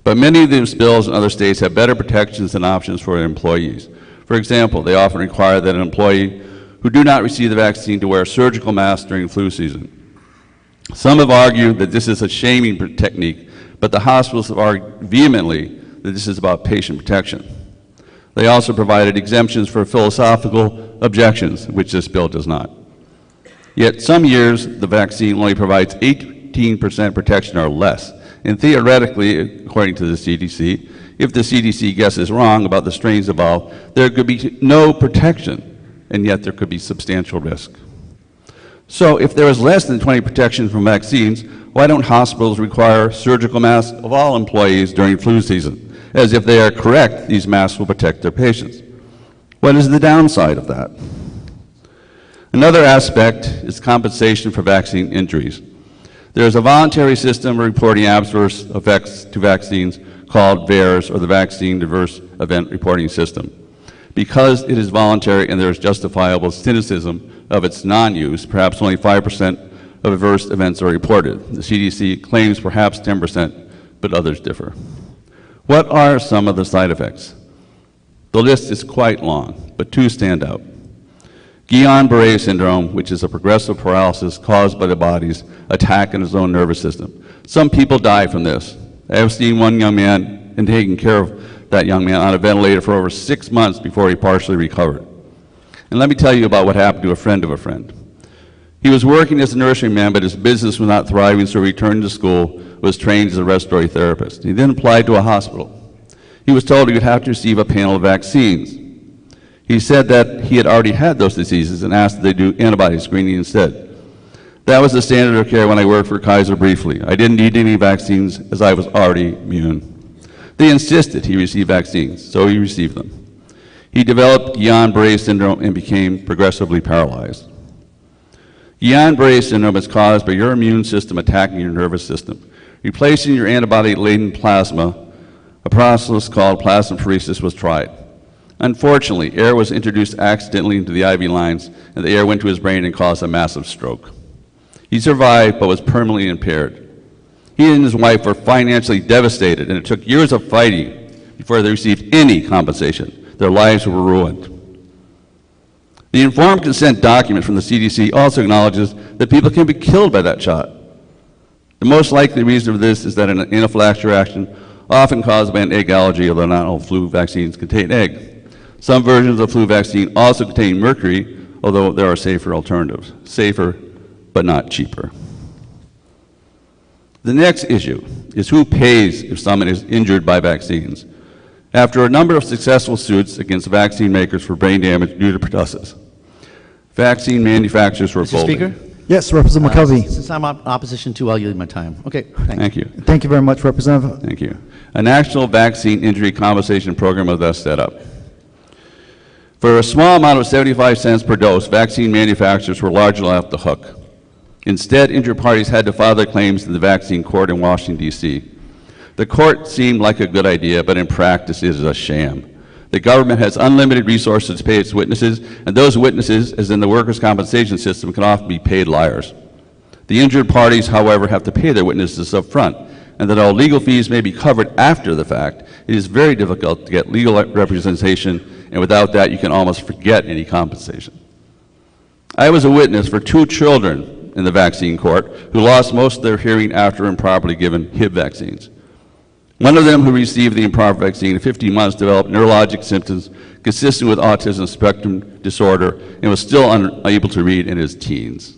But many of these bills in other states have better protections and options for employees. For example, they often require that an employee who do not receive the vaccine to wear a surgical mask during flu season. Some have argued that this is a shaming technique, but the hospitals have argued vehemently that this is about patient protection. They also provided exemptions for philosophical objections, which this bill does not. Yet some years the vaccine only provides 18% protection or less. And theoretically, according to the CDC, if the CDC guesses wrong about the strains involved, there could be no protection, and yet there could be substantial risk. So if there is less than 20 protection from vaccines, why don't hospitals require surgical masks of all employees during flu season? As if they are correct, these masks will protect their patients. What is the downside of that? Another aspect is compensation for vaccine injuries. There is a voluntary system reporting adverse effects to vaccines called VAERS, or the Vaccine Adverse Event Reporting System. Because it is voluntary and there is justifiable cynicism of its non-use, perhaps only 5% of adverse events are reported. The CDC claims perhaps 10%, but others differ. What are some of the side effects? The list is quite long, but two stand out. Guillain-Barré syndrome, which is a progressive paralysis caused by the body's attack on its own nervous system. Some people die from this. I have seen one young man and taken care of that young man on a ventilator for over six months before he partially recovered. And let me tell you about what happened to a friend of a friend. He was working as a nurseryman, but his business was not thriving, so he returned to school, was trained as a respiratory therapist. He then applied to a hospital. He was told he would have to receive a panel of vaccines. He said that he had already had those diseases and asked that they do antibody screening instead. That was the standard of care when I worked for Kaiser briefly. I didn't need any vaccines as I was already immune. They insisted he receive vaccines, so he received them. He developed Guillain-Barré syndrome and became progressively paralyzed. Guillain-Barré syndrome is caused by your immune system attacking your nervous system. Replacing your antibody-laden plasma, a process called plasmapheresis was tried. Unfortunately, air was introduced accidentally into the IV lines, and the air went to his brain and caused a massive stroke. He survived, but was permanently impaired. He and his wife were financially devastated, and it took years of fighting before they received any compensation. Their lives were ruined. The informed consent document from the CDC also acknowledges that people can be killed by that shot. The most likely reason for this is that an anaphylactic reaction, often caused by an egg allergy, although not all flu vaccines contain egg. Some versions of flu vaccine also contain mercury, although there are safer alternatives. Safer, but not cheaper. The next issue is who pays if someone is injured by vaccines. After a number of successful suits against vaccine makers for brain damage due to pertussis, vaccine manufacturers were Mr. Speaker? Yes, Representative Uh, McCovey. Since I'm op- opposition to, I'll yield my time. Okay, thanks. Thank you. Thank you very much, Representative. Thank you. A national vaccine injury compensation program was thus set up. For a small amount of 75 cents per dose, vaccine manufacturers were largely off the hook. Instead, injured parties had to file their claims in the vaccine court in Washington, D.C. The court seemed like a good idea, but in practice it is a sham. The government has unlimited resources to pay its witnesses, and those witnesses, as in the workers' compensation system, can often be paid liars. The injured parties, however, have to pay their witnesses up front, and that all legal fees may be covered after the fact, it is very difficult to get legal representation, and without that, you can almost forget any compensation. I was a witness for two children in the vaccine court who lost most of their hearing after improperly given HIV vaccines. One of them who received the improper vaccine at 15 months developed neurologic symptoms consistent with autism spectrum disorder and was still unable to read in his teens.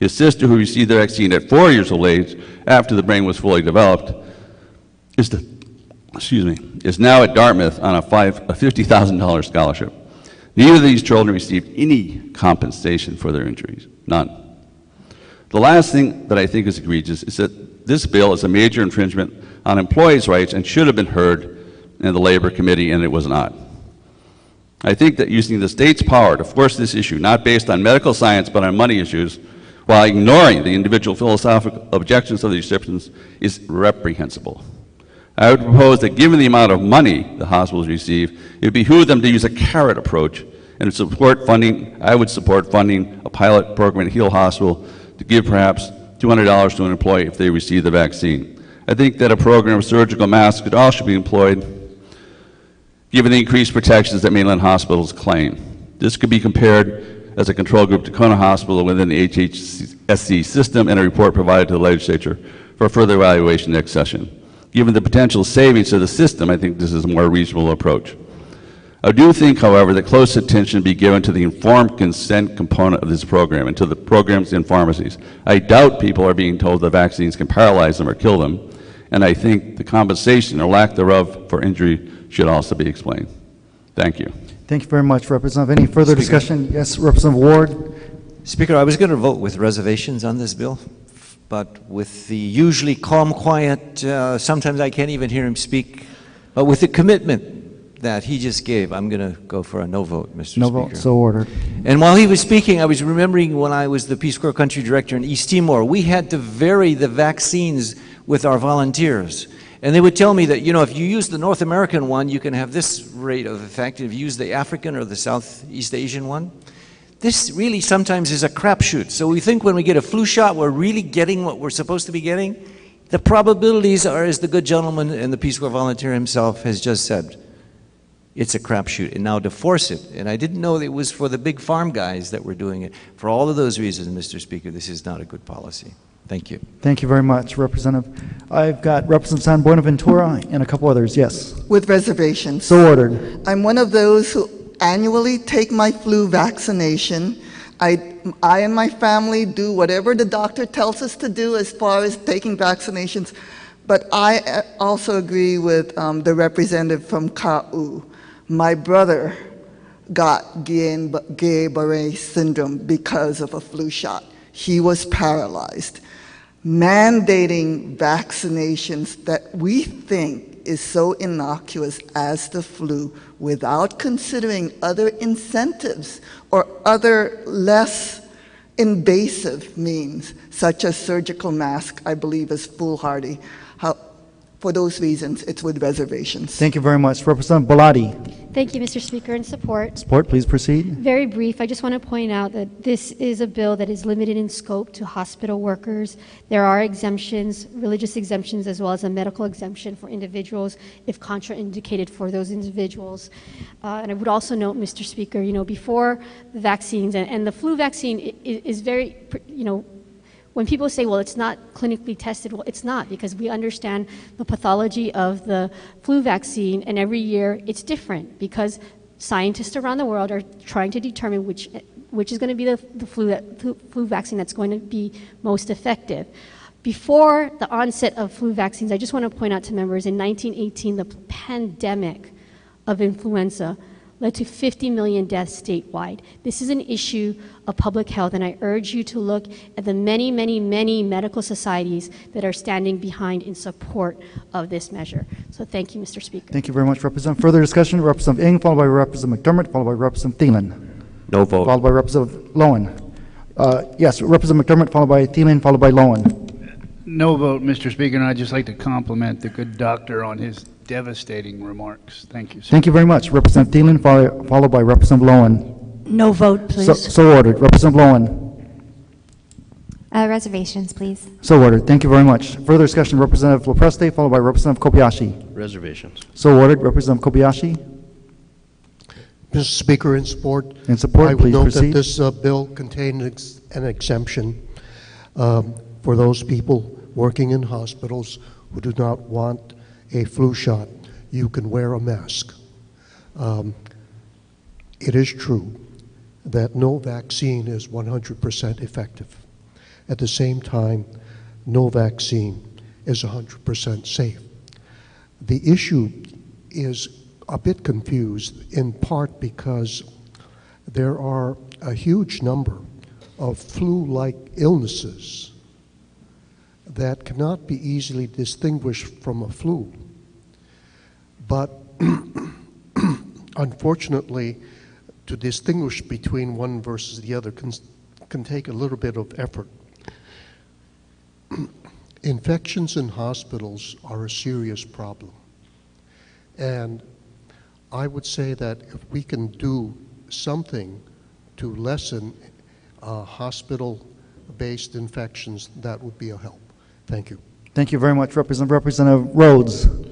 His sister, who received the vaccine at four years of age after the brain was fully developed, is, the, excuse me, is now at Dartmouth on a, a $50,000 scholarship. Neither of these children received any compensation for their injuries, none. The last thing that I think is egregious is that this bill is a major infringement on employees' rights and should have been heard in the Labor Committee, and it was not. I think that using the state's power to force this issue, not based on medical science but on money issues, while ignoring the individual philosophical objections of the recipients, is reprehensible. I would propose that given the amount of money the hospitals receive, it would behoove them to use a carrot approach and support funding, I would support funding a pilot program at Heal Hospital to give perhaps $200 to an employee if they receive the vaccine. I think that a program of surgical masks could also be employed given the increased protections that mainland hospitals claim. This could be compared as a control group to Kona Hospital within the HHSC system and a report provided to the legislature for further evaluation next session. Given the potential savings to the system, I think this is a more reasonable approach. I do think, however, that close attention be given to the informed consent component of this program and to the programs in pharmacies. I doubt people are being told the vaccines can paralyze them or kill them, and I think the compensation or lack thereof for injury should also be explained. Thank you. Thank you very much, Representative. Any further Speaker. discussion? Yes, Representative Ward. Speaker, I was going to vote with reservations on this bill, but with the usually calm, quiet, uh, sometimes I can't even hear him speak, but with the commitment that he just gave, I'm going to go for a no vote, Mr. Speaker. No Speaker. vote, so ordered. And while he was speaking, I was remembering when I was the Peace Corps country director in East Timor, we had to vary the vaccines with our volunteers. And they would tell me that, you know, if you use the North American one, you can have this rate of effect. If you use the African or the Southeast Asian one, this really sometimes is a crapshoot. So we think when we get a flu shot, we're really getting what we're supposed to be getting. The probabilities are, as the good gentleman and the Peace Corps volunteer himself has just said, it's a crapshoot. And now to force it, and I didn't know it was for the big farm guys that were doing it. For all of those reasons, Mr. Speaker, this is not a good policy. Thank you. Thank you very much, Representative. I've got Representative San Buenaventura and a couple others. Yes. With reservations. So ordered. I'm one of those who annually take my flu vaccination. I, I and my family do whatever the doctor tells us to do as far as taking vaccinations. But I uh, also agree with um, the representative from Ka'u. My brother got Guillain-Barré syndrome because of a flu shot. He was paralyzed. Mandating vaccinations that we think is so innocuous as the flu without considering other incentives or other less invasive means, such as surgical mask, I believe is foolhardy. How, for those reasons, it's with reservations. Thank you very much. Representative Belatti. Thank you, Mr. Speaker, and support. Support, please proceed. Very brief. I just want to point out that this is a bill that is limited in scope to hospital workers. There are exemptions, religious exemptions, as well as a medical exemption for individuals if contraindicated for those individuals. Uh, and I would also note, Mr. Speaker, you know, before the vaccines, and, and the flu vaccine is, is very, you know, when people say, well, it's not clinically tested, well, it's not because we understand the pathology of the flu vaccine, and every year it's different because scientists around the world are trying to determine which, which is going to be the, the flu, flu, flu vaccine that's going to be most effective. Before the onset of flu vaccines, I just want to point out to members in 1918, the pandemic of influenza led to 50 million deaths statewide. This is an issue of public health, and I urge you to look at the many, many, many medical societies that are standing behind in support of this measure. So thank you, Mr. Speaker. Thank you very much, Representative. Further discussion, Representative Ing, followed by Representative McDermott, followed by Representative Thielen. No vote. Followed by Representative Lowen. Uh, yes, Representative McDermott, followed by Thielen, followed by Lowen. No vote, Mr. Speaker, and I'd just like to compliment the good doctor on his devastating remarks. Thank you, sir. Thank you very much. Representative Thielen, follow- followed by Representative Lowen. No vote, So- please. So ordered. Representative Lowen. Uh, reservations, please. So ordered. Thank you very much. Further discussion, Representative LoPresti, followed by Representative Kobayashi. Reservations. So ordered. Representative Kobayashi. Mr. Speaker, in support. In support, I would please note proceed. that this uh, bill contained ex- an exemption um, for those people working in hospitals who do not want a flu shot. You can wear a mask. Um, It is true that no vaccine is 100% effective. At the same time, no vaccine is 100% safe. The issue is a bit confused in part because there are a huge number of flu like illnesses that cannot be easily distinguished from a flu. But unfortunately, to distinguish between one versus the other can, can take a little bit of effort. Infections in hospitals are a serious problem. And I would say that if we can do something to lessen uh, hospital-based infections, that would be a help. Thank you. Thank you very much, Representative, Representative Rhoads.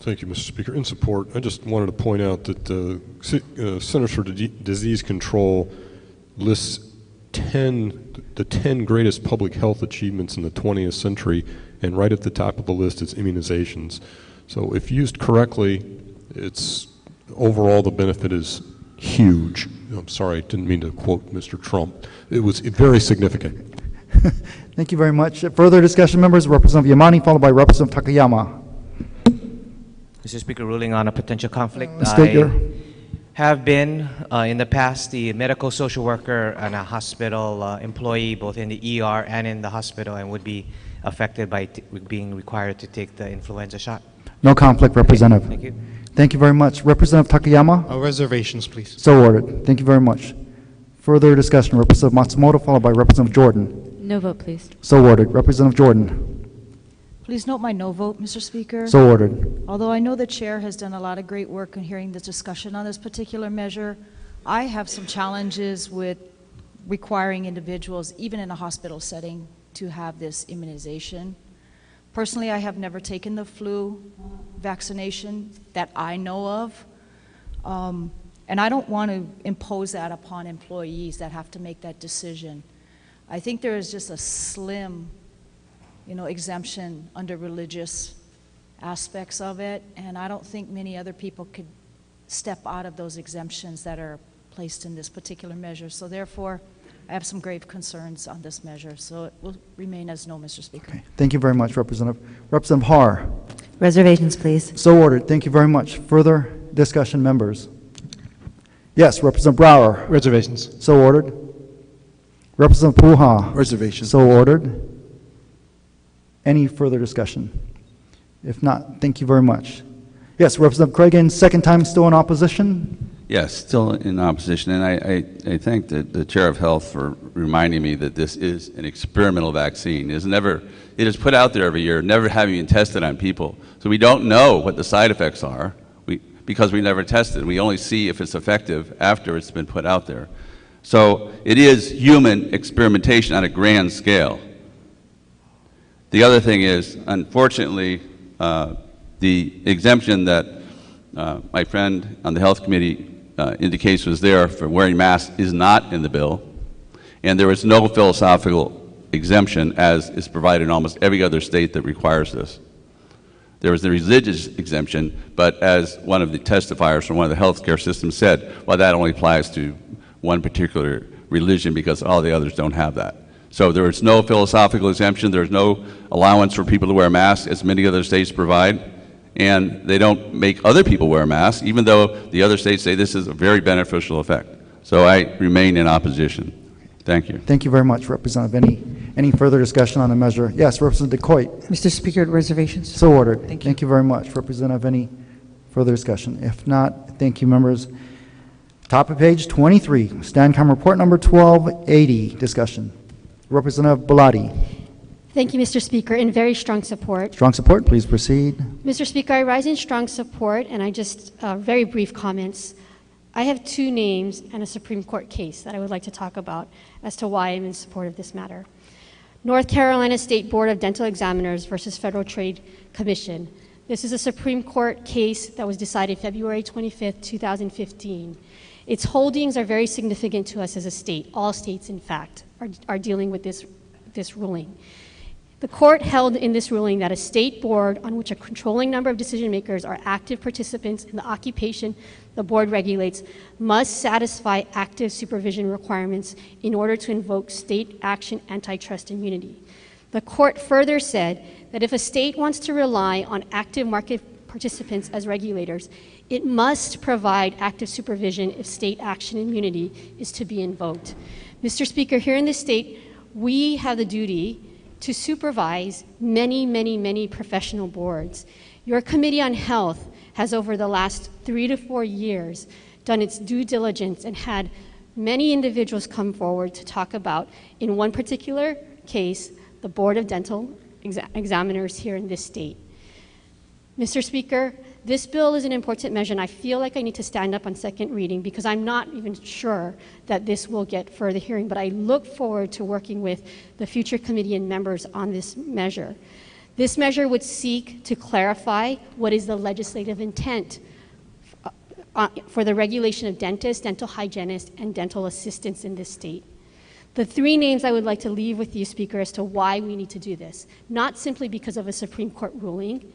Thank you, Mr. Speaker. In support, I just wanted to point out that C- uh, Centers for Di- Disease Control lists 10, the 10 greatest public health achievements in the 20th century, and right at the top of the list is immunizations. So if used correctly, it's overall the benefit is huge. I'm sorry, I didn't mean to quote Mr. Trump. It was very significant. Thank you very much. Further discussion, members, Representative Yamane, followed by Representative Takayama. Mr. Speaker, ruling on a potential conflict. State your- have been uh, in the past the medical social worker and a hospital uh, employee, both in the ER and in the hospital, and would be affected by t- being required to take the influenza shot. No conflict, Representative. Thank you. Thank you very much. Representative Takayama? Uh, reservations, please. So ordered. Thank you very much. Further discussion, Representative Matsumoto, followed by Representative Jordan. No vote, please. So ordered. Representative Jordan. Please note my no vote, Mr. Speaker. So ordered. Although I know the chair has done a lot of great work in hearing the discussion on this particular measure, I have some challenges with requiring individuals, even in a hospital setting, to have this immunization. Personally, I have never taken the flu vaccination that I know of. Um, and I don't want to impose that upon employees that have to make that decision. I think there is just a slim you know, exemption under religious aspects of it, and I don't think many other people could step out of those exemptions that are placed in this particular measure. So therefore, I have some grave concerns on this measure, so it will remain as no, Mr. Speaker. Thank you very much, Representative. Representative Har. Reservations, please. So ordered. Thank you very much. Further discussion, members? Yes, Representative Brower. Reservations. So ordered. Representative Pouha. Reservation. So ordered. Any further discussion? If not, thank you very much. Yes, Representative Creagan, second time still in opposition? Yes, still in opposition, and I, I, I thank the, the Chair of Health for reminding me that this is an experimental vaccine. It is never, it is put out there every year, never having been tested on people. So we don't know what the side effects are we, because we never tested. We only see if it's effective after it's been put out there. So it is human experimentation on a grand scale. The other thing is, unfortunately, uh, the exemption that uh, my friend on the Health Committee uh, indicates was there for wearing masks is not in the bill, and there is no philosophical exemption as is provided in almost every other state that requires this. There is the religious exemption, but as one of the testifiers from one of the healthcare systems said, well, that only applies to one particular religion because all the others don't have that. So there is no philosophical exemption, there's no allowance for people to wear masks, as many other states provide, and they don't make other people wear masks, even though the other states say this is a very beneficial effect. So I remain in opposition. Thank you. Thank you very much, Representative. Any, any further discussion on the measure? Yes, Representative DeCoite. Mr. Speaker, reservations. So ordered. Thank you very much. Representative, any further discussion? If not, thank you, members. Top of page 23, Stancom Report Number 1280, discussion. Representative Belatti. Thank you, Mr. Speaker, in very strong support. Strong support, please proceed. Mr. Speaker, I rise in strong support, and I just, uh, very brief comments. I have two names and a Supreme Court case that I would like to talk about as to why I'm in support of this matter. North Carolina State Board of Dental Examiners versus Federal Trade Commission. This is a Supreme Court case that was decided February 25th, 2015. Its holdings are very significant to us as a state. All states, in fact, are, are dealing with this, this ruling. The court held in this ruling that a state board on which a controlling number of decision makers are active participants in the occupation the board regulates must satisfy active supervision requirements in order to invoke state action antitrust immunity. The court further said that if a state wants to rely on active market participants as regulators, it must provide active supervision if state action immunity is to be invoked. Mr. Speaker, here in this state, we have the duty to supervise many, many, many professional boards. Your Committee on Health has, over the last three to four years, done its due diligence and had many individuals come forward to talk about, in one particular case, the Board of Dental Exa- Examiners here in this state. Mr. Speaker, this bill is an important measure, and I feel like I need to stand up on second reading because I'm not even sure that this will get further hearing, but I look forward to working with the future committee and members on this measure. This measure would seek to clarify what is the legislative intent uh, uh, for the regulation of dentists, dental hygienists, and dental assistants in this state. The three names I would like to leave with you, Speaker, as to why we need to do this. Not simply because of a Supreme Court ruling,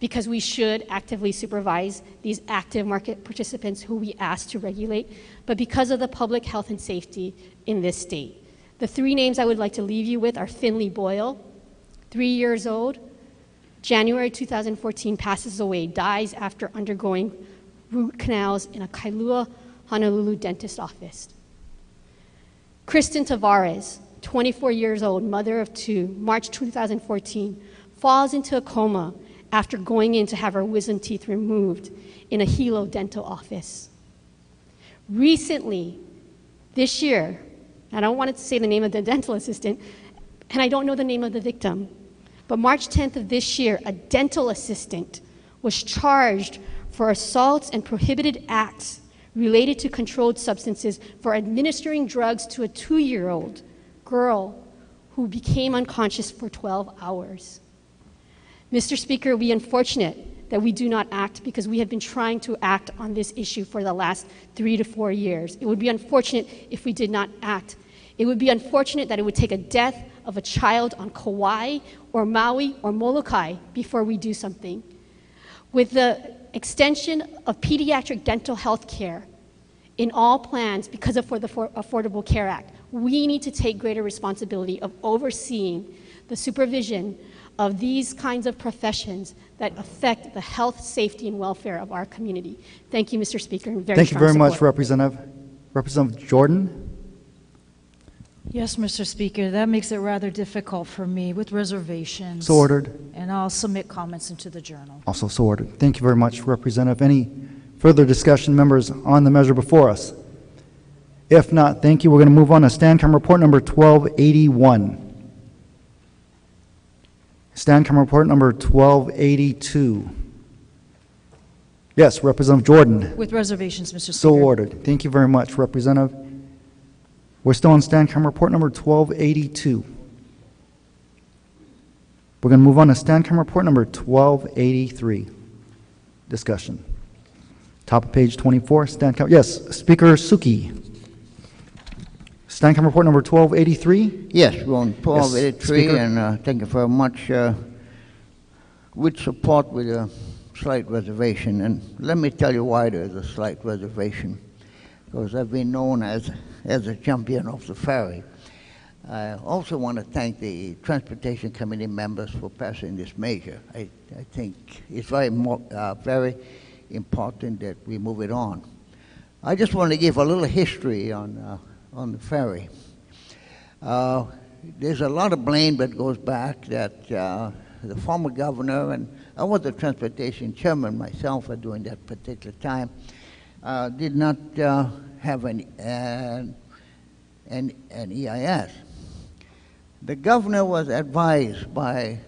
because we should actively supervise these active market participants who we ask to regulate, but because of the public health and safety in this state. The three names I would like to leave you with are Finley Boyle, three years old, January 2014, passes away, dies after undergoing root canals in a Kailua, Honolulu dentist office. Kristen Tavares, 24 years old, mother of two, March 2014, falls into a coma after going in to have her wisdom teeth removed in a Hilo dental office. Recently, this year, I don't want to say the name of the dental assistant, and I don't know the name of the victim, but March 10th of this year, a dental assistant was charged for assaults and prohibited acts related to controlled substances for administering drugs to a two year old girl who became unconscious for 12 hours. Mr. Speaker, we are unfortunate that we do not act because we have been trying to act on this issue for the last three to four years. It would be unfortunate if we did not act. It would be unfortunate that it would take a death of a child on Kauai or Maui or Molokai before we do something. With the extension of pediatric dental health care in all plans because of for the Affordable Care Act, we need to take greater responsibility of overseeing the supervision of these kinds of professions that affect the health, safety, and welfare of our community. Thank you, Mr. Speaker, and very Thank you strong very much. Representative. Representative Jordan? Yes, Mr. Speaker, that makes it rather difficult for me with reservations. So ordered. And I'll submit comments into the journal. Also so ordered. Thank you very much, Representative. Any further discussion, members, on the measure before us? If not, thank you. We're going to move on to Stancom Report Number 1281. Stancom Report Number 1282. Yes, Representative Jordan. With reservations, Mr. Speaker. So ordered. Thank you very much, Representative. We're still on Stancom Report Number 1282. We're going to move on to Stancom Report Number 1283. Discussion. Top of page 24, Stancom, yes, Speaker Souki. Stancom Report Number 1283? Yes, we're on Yes, 1283, Speaker. and uh, thank you very much. uh, With support with a slight reservation, and let me tell you why there's a slight reservation. Because I've been known as, as a champion of the ferry. I also want to thank the Transportation Committee members for passing this measure. I, I think it's very, mo- uh, very important that we move it on. I just want to give a little history on, uh, on the ferry. Uh, there's a lot of blame that goes back that uh, the former governor, and I was the transportation chairman myself at during that particular time, uh, did not uh, have an, an, an, an EIS. The governor was advised by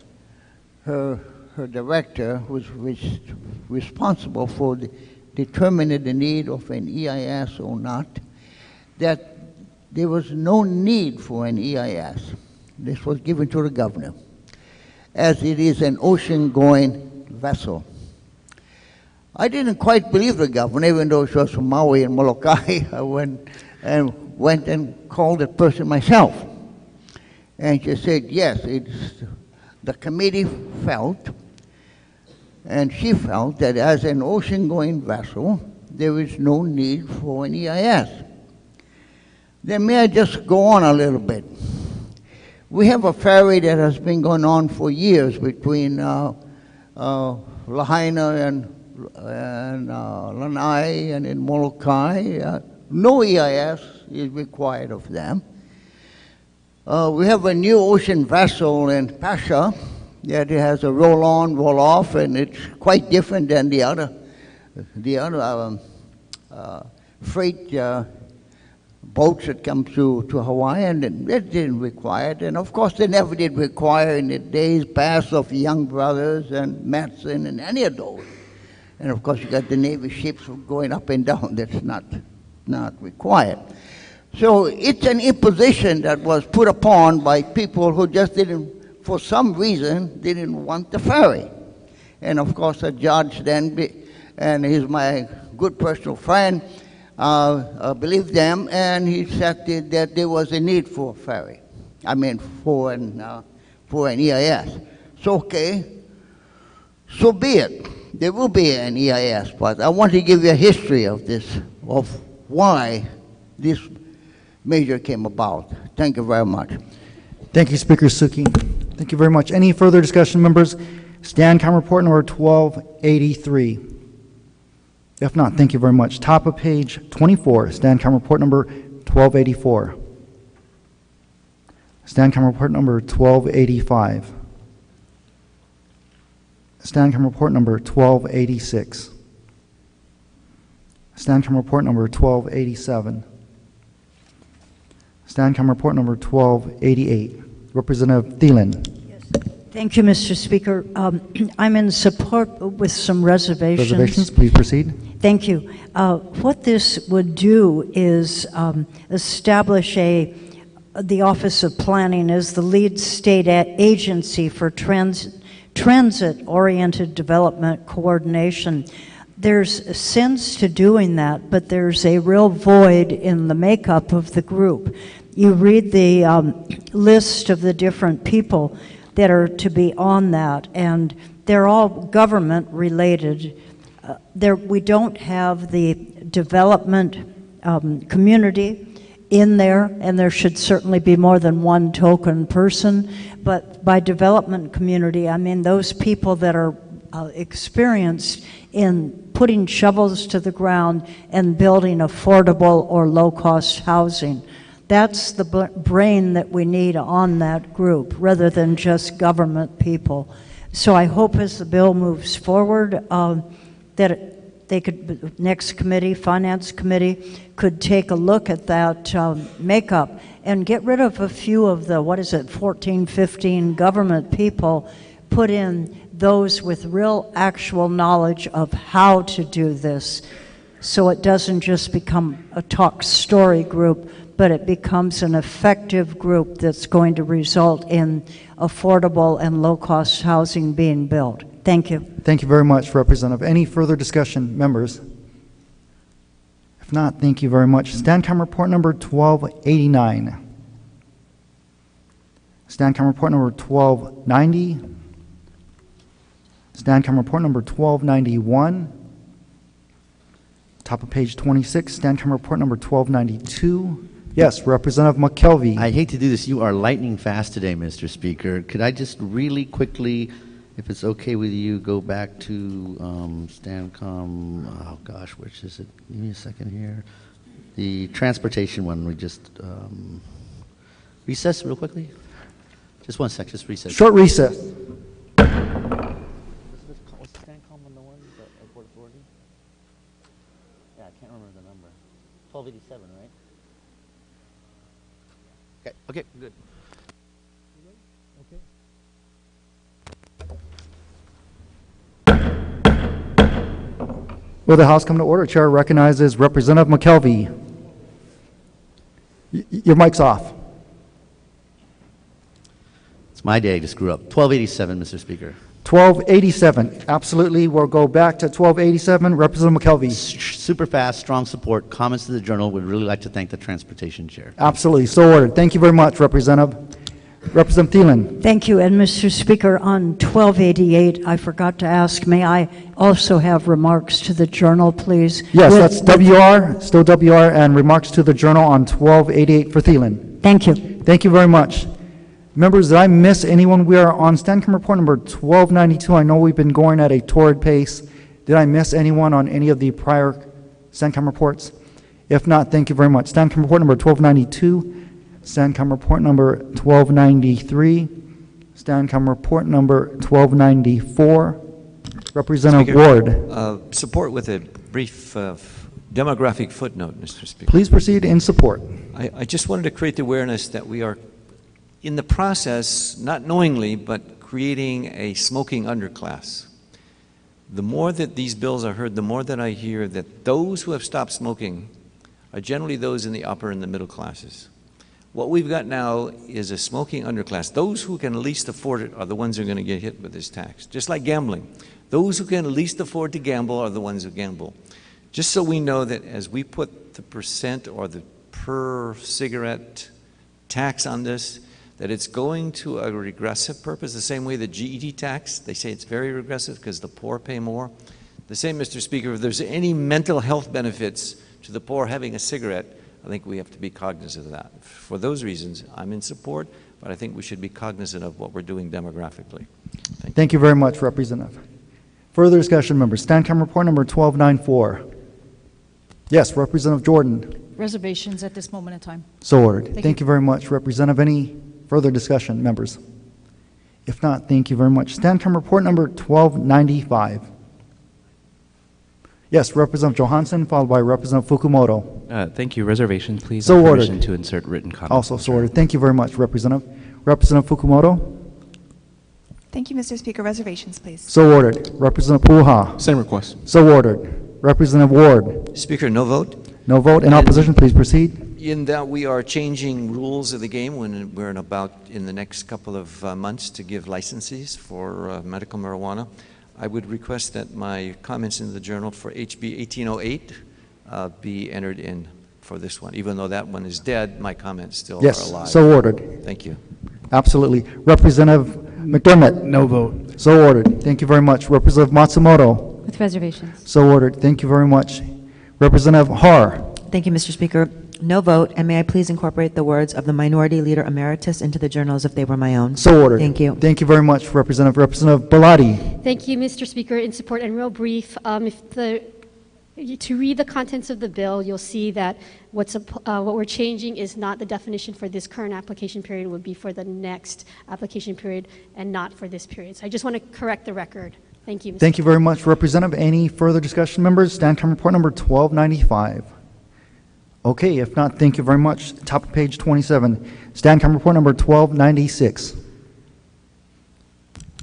her, her director, who was res- responsible for the, determining the need of an EIS or not, that there was no need for an EIS. This was given to the governor, as it is an ocean-going vessel. I didn't quite believe the governor, even though she was from Maui and Molokai. I went and went and called the person myself. And she said, yes, it's, the committee felt, and she felt that as an ocean-going vessel, there is no need for an EIS. Then may I just go on a little bit? We have a ferry that has been going on for years between uh, uh, Lahaina and, and uh, Lanai and in Molokai. Uh, no EIS is required of them. Uh, we have a new ocean vessel in Pasha that has a roll-on, roll-off, and it's quite different than the other, the other um, uh, freight boats that come through to Hawaii, and it didn't require it. And of course, they never did require in the days past of Young Brothers and Matson and any of those. And of course, you got the Navy ships going up and down. That's not, not required. So it's an imposition that was put upon by people who just didn't, for some reason, didn't want the ferry. And of course, the judge then, be, and he's my good personal friend, believed them, and he said that there was a need for a ferry. I mean, for an, uh, for an EIS. So, okay, so be it. There will be an EIS, but I want to give you a history of this, of why this measure came about. Thank you very much. Thank you, Speaker Souki. Thank you very much. Any further discussion, members? Stand-com report number 1283. If not, thank you very much. Top of page 24, Stand-com report number 1284. Stand-com report number 1285. Stand-com report number 1286. Stand-com report number 1287. Stand-com report number 1288. Representative Thielen. Thank you, Mr. Speaker. Um, I'm in support with some reservations. Reservations, please proceed. Thank you. Uh, What this would do is um, establish a, the Office of Planning as the lead state agency for trans- transit-oriented development coordination. There's sense to doing that, but there's a real void in the makeup of the group. You read the um, list of the different people that are to be on that, and they're all government-related. Uh, There, we don't have the development um, community in there, and there should certainly be more than one token person. But by development community, I mean those people that are uh, experienced in putting shovels to the ground and building affordable or low-cost housing. That's the brain that we need on that group, rather than just government people. So I hope as the bill moves forward, um, that it- they could, next committee, Finance Committee, could take a look at that um, makeup and get rid of a few of the, what is it, 14, 15 government people, put in those with real actual knowledge of how to do this, so it doesn't just become a talk story group, but it becomes an effective group that's going to result in affordable and low-cost housing being built. Thank you. Thank you very much, Representative. Any further discussion, members? If not, thank you very much. Stand-com report number 1289. Stand-com report number 1290. Stand-com report number 1291. Top of page 26, Stand-com report number 1292. Yes, Representative McKelvey. I hate to do this. You are lightning fast today, Mr. Speaker. Could I just really quickly, if it's okay with you, go back to um, Stancom, oh gosh, which is it? Give me a second here. The transportation one, we just, um, recess real quickly? Just one sec, just recess. Short recess. What's Stancom on the one, the airport authority? Yeah, I can't remember the number. 1287, right? Okay, okay, good. Will the House come to order? Chair recognizes Representative McKelvey. Y- Your mic's off. It's my day to screw up. 1287, Mr. Speaker. 1287, absolutely, we'll go back to 1287. Representative McKelvey. Super fast, strong support. Comments to the journal. We'd really like to thank the transportation chair. Absolutely, so ordered. Thank you very much, Representative. Representative Thielen. Thank you. And Mr. Speaker, on 1288, I forgot to ask, may I also have remarks to the journal, please? Yes, With- that's WR, still WR, and remarks to the journal on 1288 for Thielen. Thank you. Thank you very much. Members, did I miss anyone? We are on Stancom Report number 1292. I know we've been going at a torrid pace. Did I miss anyone on any of the prior Stancom reports? If not, thank you very much. Stancom Report number 1292, Stancom Report number 1293, Stancom Report number 1294. Representative Speaker, Ward, uh, Support with a brief uh, demographic footnote, Mr. Speaker. please proceed in support. I, I just wanted to create the awareness that we are in the process, not knowingly, but creating a smoking underclass. The more that these bills are heard, the more that I hear that those who have stopped smoking are generally those in the upper and the middle classes. What we've got now is a smoking underclass. Those who can least afford it are the ones who are going to get hit with this tax, just like gambling. Those who can least afford to gamble are the ones who gamble. Just so we know that as we put the percent or the per cigarette tax on this, that it's going to a regressive purpose, the same way the GET tax, they say it's very regressive because the poor pay more. The same, Mr. Speaker, if there's any mental health benefits to the poor having a cigarette, I think we have to be cognizant of that. For those reasons, I'm in support, but I think we should be cognizant of what we're doing demographically. Thank you very much, Representative. Further discussion, members. Stancom Report number 1294. Yes, Representative Jordan. Reservations at this moment in time. So ordered. Thank Thank you. you very much, Representative. Any further discussion, members? If not, thank you very much. Stancom Report number 1295. Yes, Representative Johanson, followed by Representative Fukumoto. Uh, Thank you. Reservation, please. So ordered. Permission to insert written comments. Also so ordered. Thank you very much, Representative. Representative Fukumoto. Thank you, Mr. Speaker. Reservations, please. So ordered. Representative Pouha. Same request. So ordered. Representative Ward. Speaker, no vote? No vote. In And- opposition, please proceed. In that we are changing rules of the game when we're in about, in the next couple of uh, months to give licenses for uh, medical marijuana, I would request that my comments in the journal for HB 1808 uh, be entered in for this one. Even though that one is dead, my comments still are Yes, so ordered. Thank you. Absolutely. Representative McDermott. No vote. So ordered. Thank you very much. Representative Matsumoto. With reservations. So ordered. Thank you very much. Representative Har. Thank you, Mr. Speaker. No vote, and may I please incorporate the words of the Minority Leader Emeritus into the journals if they were my own? So ordered. Thank you. Thank you very much, Representative. Representative Belatti. Thank you, Mr. Speaker. In support and real brief, um, if the, to read the contents of the bill, you'll see that what's, uh, what we're changing is not the definition for this current application period, would be for the next application period and not for this period. So I just want to correct the record. Thank you, Mr. Thank you very much, Representative. Any further discussion, members? Stancom Report number 1295. Okay, if not, thank you very much. Top of page 27. Stancom Report number 1296.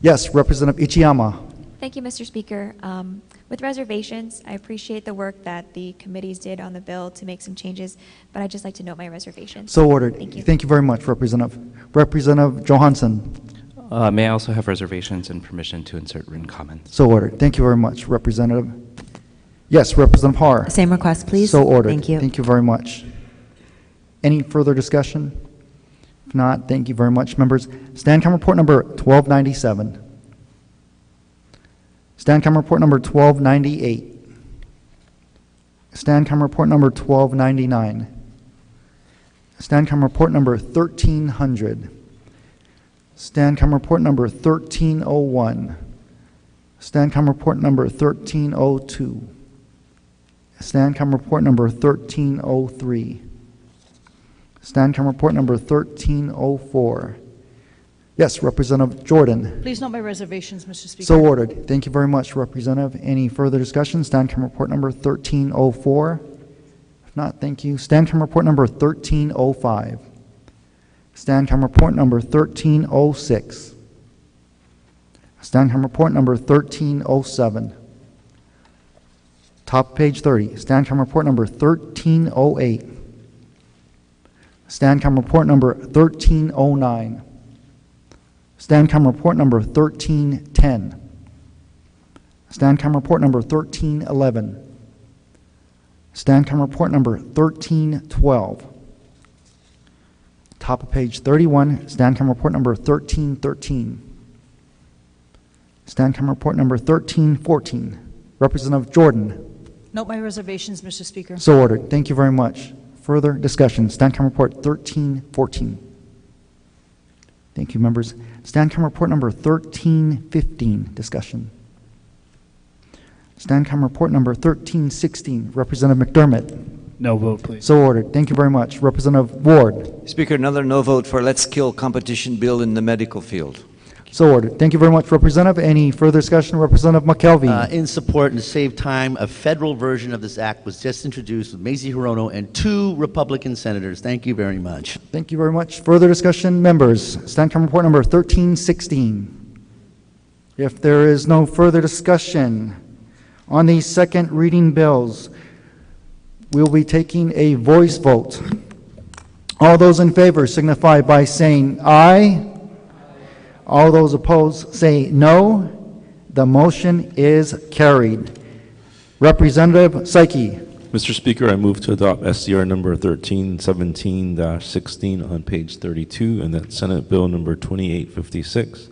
Yes, Representative Ichiyama. Thank you, Mr. Speaker. Um, With reservations, I appreciate the work that the committees did on the bill to make some changes, but I'd just like to note my reservations. So ordered. Thank you. Thank you very much, Representative. Representative Johanson. Uh, May I also have reservations and permission to insert written comments? So ordered. Thank you very much, Representative. Yes, Representative Har. Same request, please. So ordered. Thank you. Thank you very much. Any further discussion? If not, thank you very much, members. Stancom Report number 1297. Stancom Report number 1298. Stancom Report number 1299. Stancom Report number 1300. Stancom Report number 1301. Stancom Report number 1302. Stancom Report number 1303. Stancom Report number 1304. Yes, Representative Jordan. Please note my reservations, Mr. Speaker. So ordered. Thank you very much, Representative. Any further discussion? Stancom Report number 1304. If not, thank you. Stancom Report number 1305. Stancom Report number 1306. Stancom Report number 1307. Top page 30. Stancom Report number 1308. Stancom Report number 1309. STANCOM report number 1310. STANCOM report number 1311. STANCOM report number 1312. Top of page 31, STANCOM report number 1313. STANCOM report number 1314. Representative Jordan. Note my reservations, Mr. Speaker. So ordered. Thank you very much. Further discussion, Stand Standcom report 1314. Thank you, members. Stand Standcom report number 1315, discussion. Stand Standcom report number 1316, Representative McDermott. No vote, please. So ordered. Thank you very much. Representative Ward. Speaker, another no vote for Let's Kill Competition Bill in the medical field. So ordered. Thank you very much, Representative. Any further discussion? Representative McKelvey. Uh, in support and to save time, a federal version of this act was just introduced with Mazie Hirono and two Republican senators. Thank you very much. Thank you very much. Further discussion, members. Standcom report number 1316. If there is no further discussion on these second reading bills, we'll be taking a voice vote. All those in favor signify by saying aye. All those opposed say no. The motion is carried. Representative Saiki. Mr. Speaker, I move to adopt SCR number 1317-16 on page 32 and that Senate Bill number 2856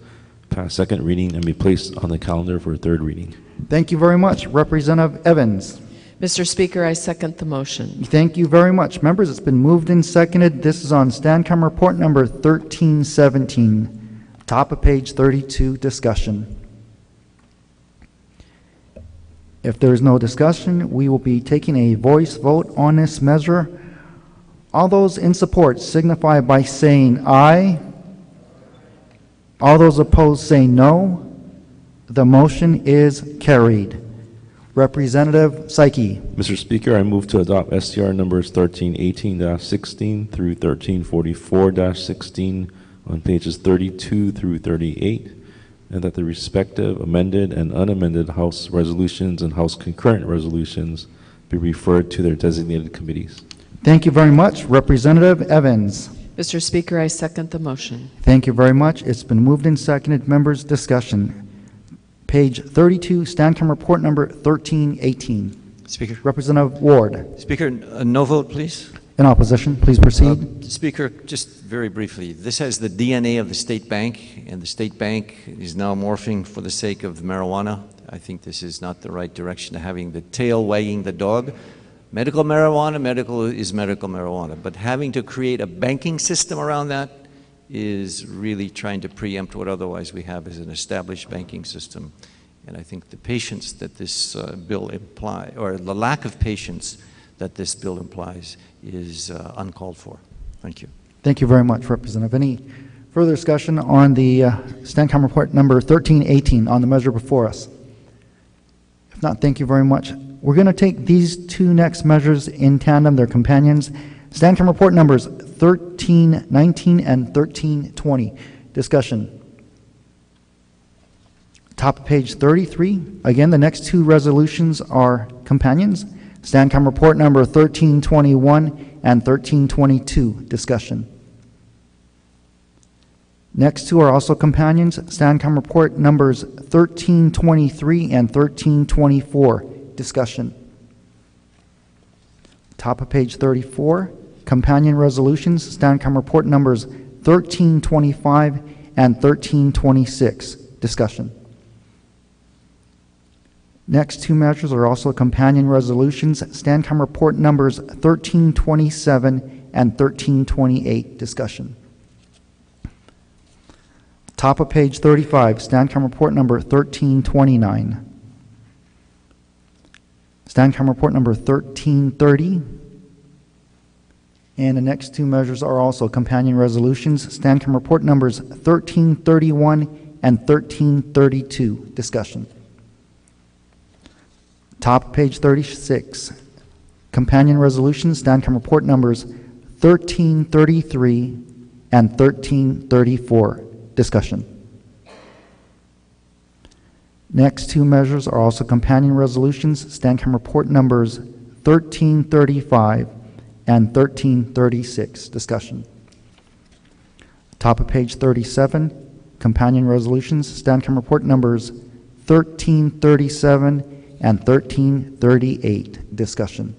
pass second reading and be placed on the calendar for third reading. Thank you very much. Representative Evans. Mr. Speaker, I second the motion. Thank you very much. Members, it's been moved and seconded. This is on Standcom report number 1317, top of page 32, discussion. If there is no discussion, we will be taking a voice vote on this measure. All those in support signify by saying aye. All those opposed say no. The motion is carried. Representative Saiki. Mr. Speaker, I move to adopt SCR numbers 1318-16 through 1344-16 on pages 32 through 38, and that the respective amended and unamended House resolutions and House concurrent resolutions be referred to their designated committees. Thank you very much. Representative Evans. Mr. Speaker, I second the motion. Thank you very much. It's been moved and seconded. Members, discussion. Page 32, Standcom report number 1318. Speaker. Representative Ward. Speaker, a uh, no vote, please. In opposition, please proceed. Uh, Speaker, just very briefly, this has the DNA of the state bank, and the state bank is now morphing for the sake of marijuana. I think this is not the right direction to having the tail wagging the dog. Medical marijuana, medical is medical marijuana, but having to create a banking system around that is really trying to preempt what otherwise we have as an established banking system. And I think the patience that this uh, bill imply, or the lack of patience that this bill implies, is uh, uncalled for. Thank you. Thank you very much, Representative. Any further discussion on the uh, Standcom report number 1318 on the measure before us? If not, thank you very much. We're going to take these two next measures in tandem, they're companions. Standcom report numbers 1319 and 1320. Discussion. Top of page 33. Again, the next two resolutions are companions. Standcom report number 1321 and 1322. Discussion. Next two are also companions. Standcom report numbers 1323 and 1324. Discussion. Top of page 34, companion resolutions, Standcom report numbers 1325 and 1326. Discussion. Next two measures are also companion resolutions, Stancom report numbers 1327 and 1328. Discussion. Top of page 35, Stancom report number 1329. Stancom report number 1330. And the next two measures are also companion resolutions. Stancom report numbers 1331 and 1332. Discussion. Top of page 36. Companion resolutions. Standcom report numbers 1333 and 1334. Discussion. Next two measures are also companion resolutions, Standcom report numbers 1335 and 1336. Discussion. Top of page 37, companion resolutions, Stancom report numbers 1337 and 1338. Discussion.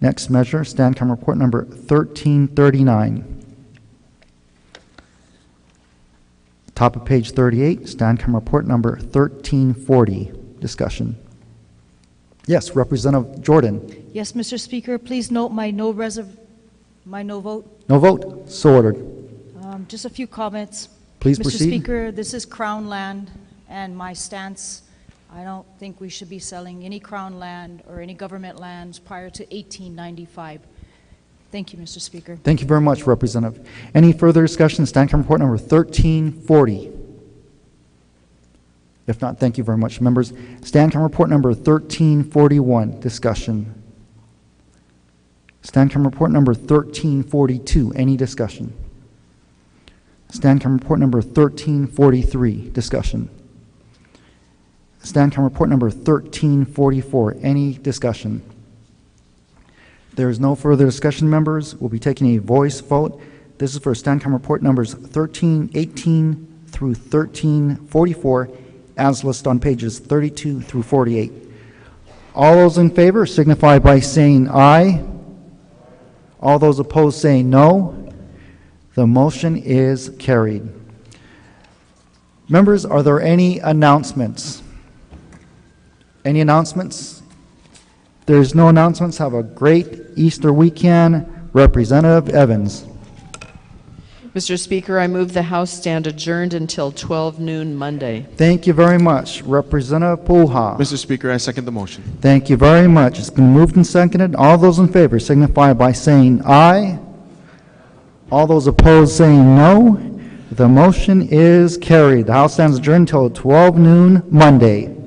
Next measure, Stancom report number 1339. Top of page 38, Stancom report number 1340. Discussion. Yes, Representative Jordan. Yes, Mr. Speaker, please note my no reserv, my no vote. No vote. So ordered. Um, Just a few comments. Please Mr. proceed. Speaker, this is Crown land, and my stance, I don't think we should be selling any Crown land or any government lands prior to 1895. Thank you, Mr. Speaker. Thank you very much, Representative. Any further discussion, stand report number 1340. If not, thank you very much, members. Stancom report number 1341, discussion. Stancom report number 1342, any discussion? Stancom report number 1343, discussion. Stand report number 1344, any discussion? There is no further discussion, members. We'll be taking a voice vote. This is for Stancom Report numbers 1318 through 1344, as listed on pages 32 through 48. All those in favor signify by saying aye. All those opposed saying no. The motion is carried. Members, are there any announcements? Any announcements? There's no announcements. Have a great Easter weekend. Representative Evans. Mr. Speaker, I move the House stand adjourned until 12 noon Monday. Thank you very much. Representative Pouha. Mr. Speaker, I second the motion. Thank you very much. It's been moved and seconded. All those in favor signify by saying aye. All those opposed saying no. The motion is carried. The House stands adjourned until 12 noon Monday.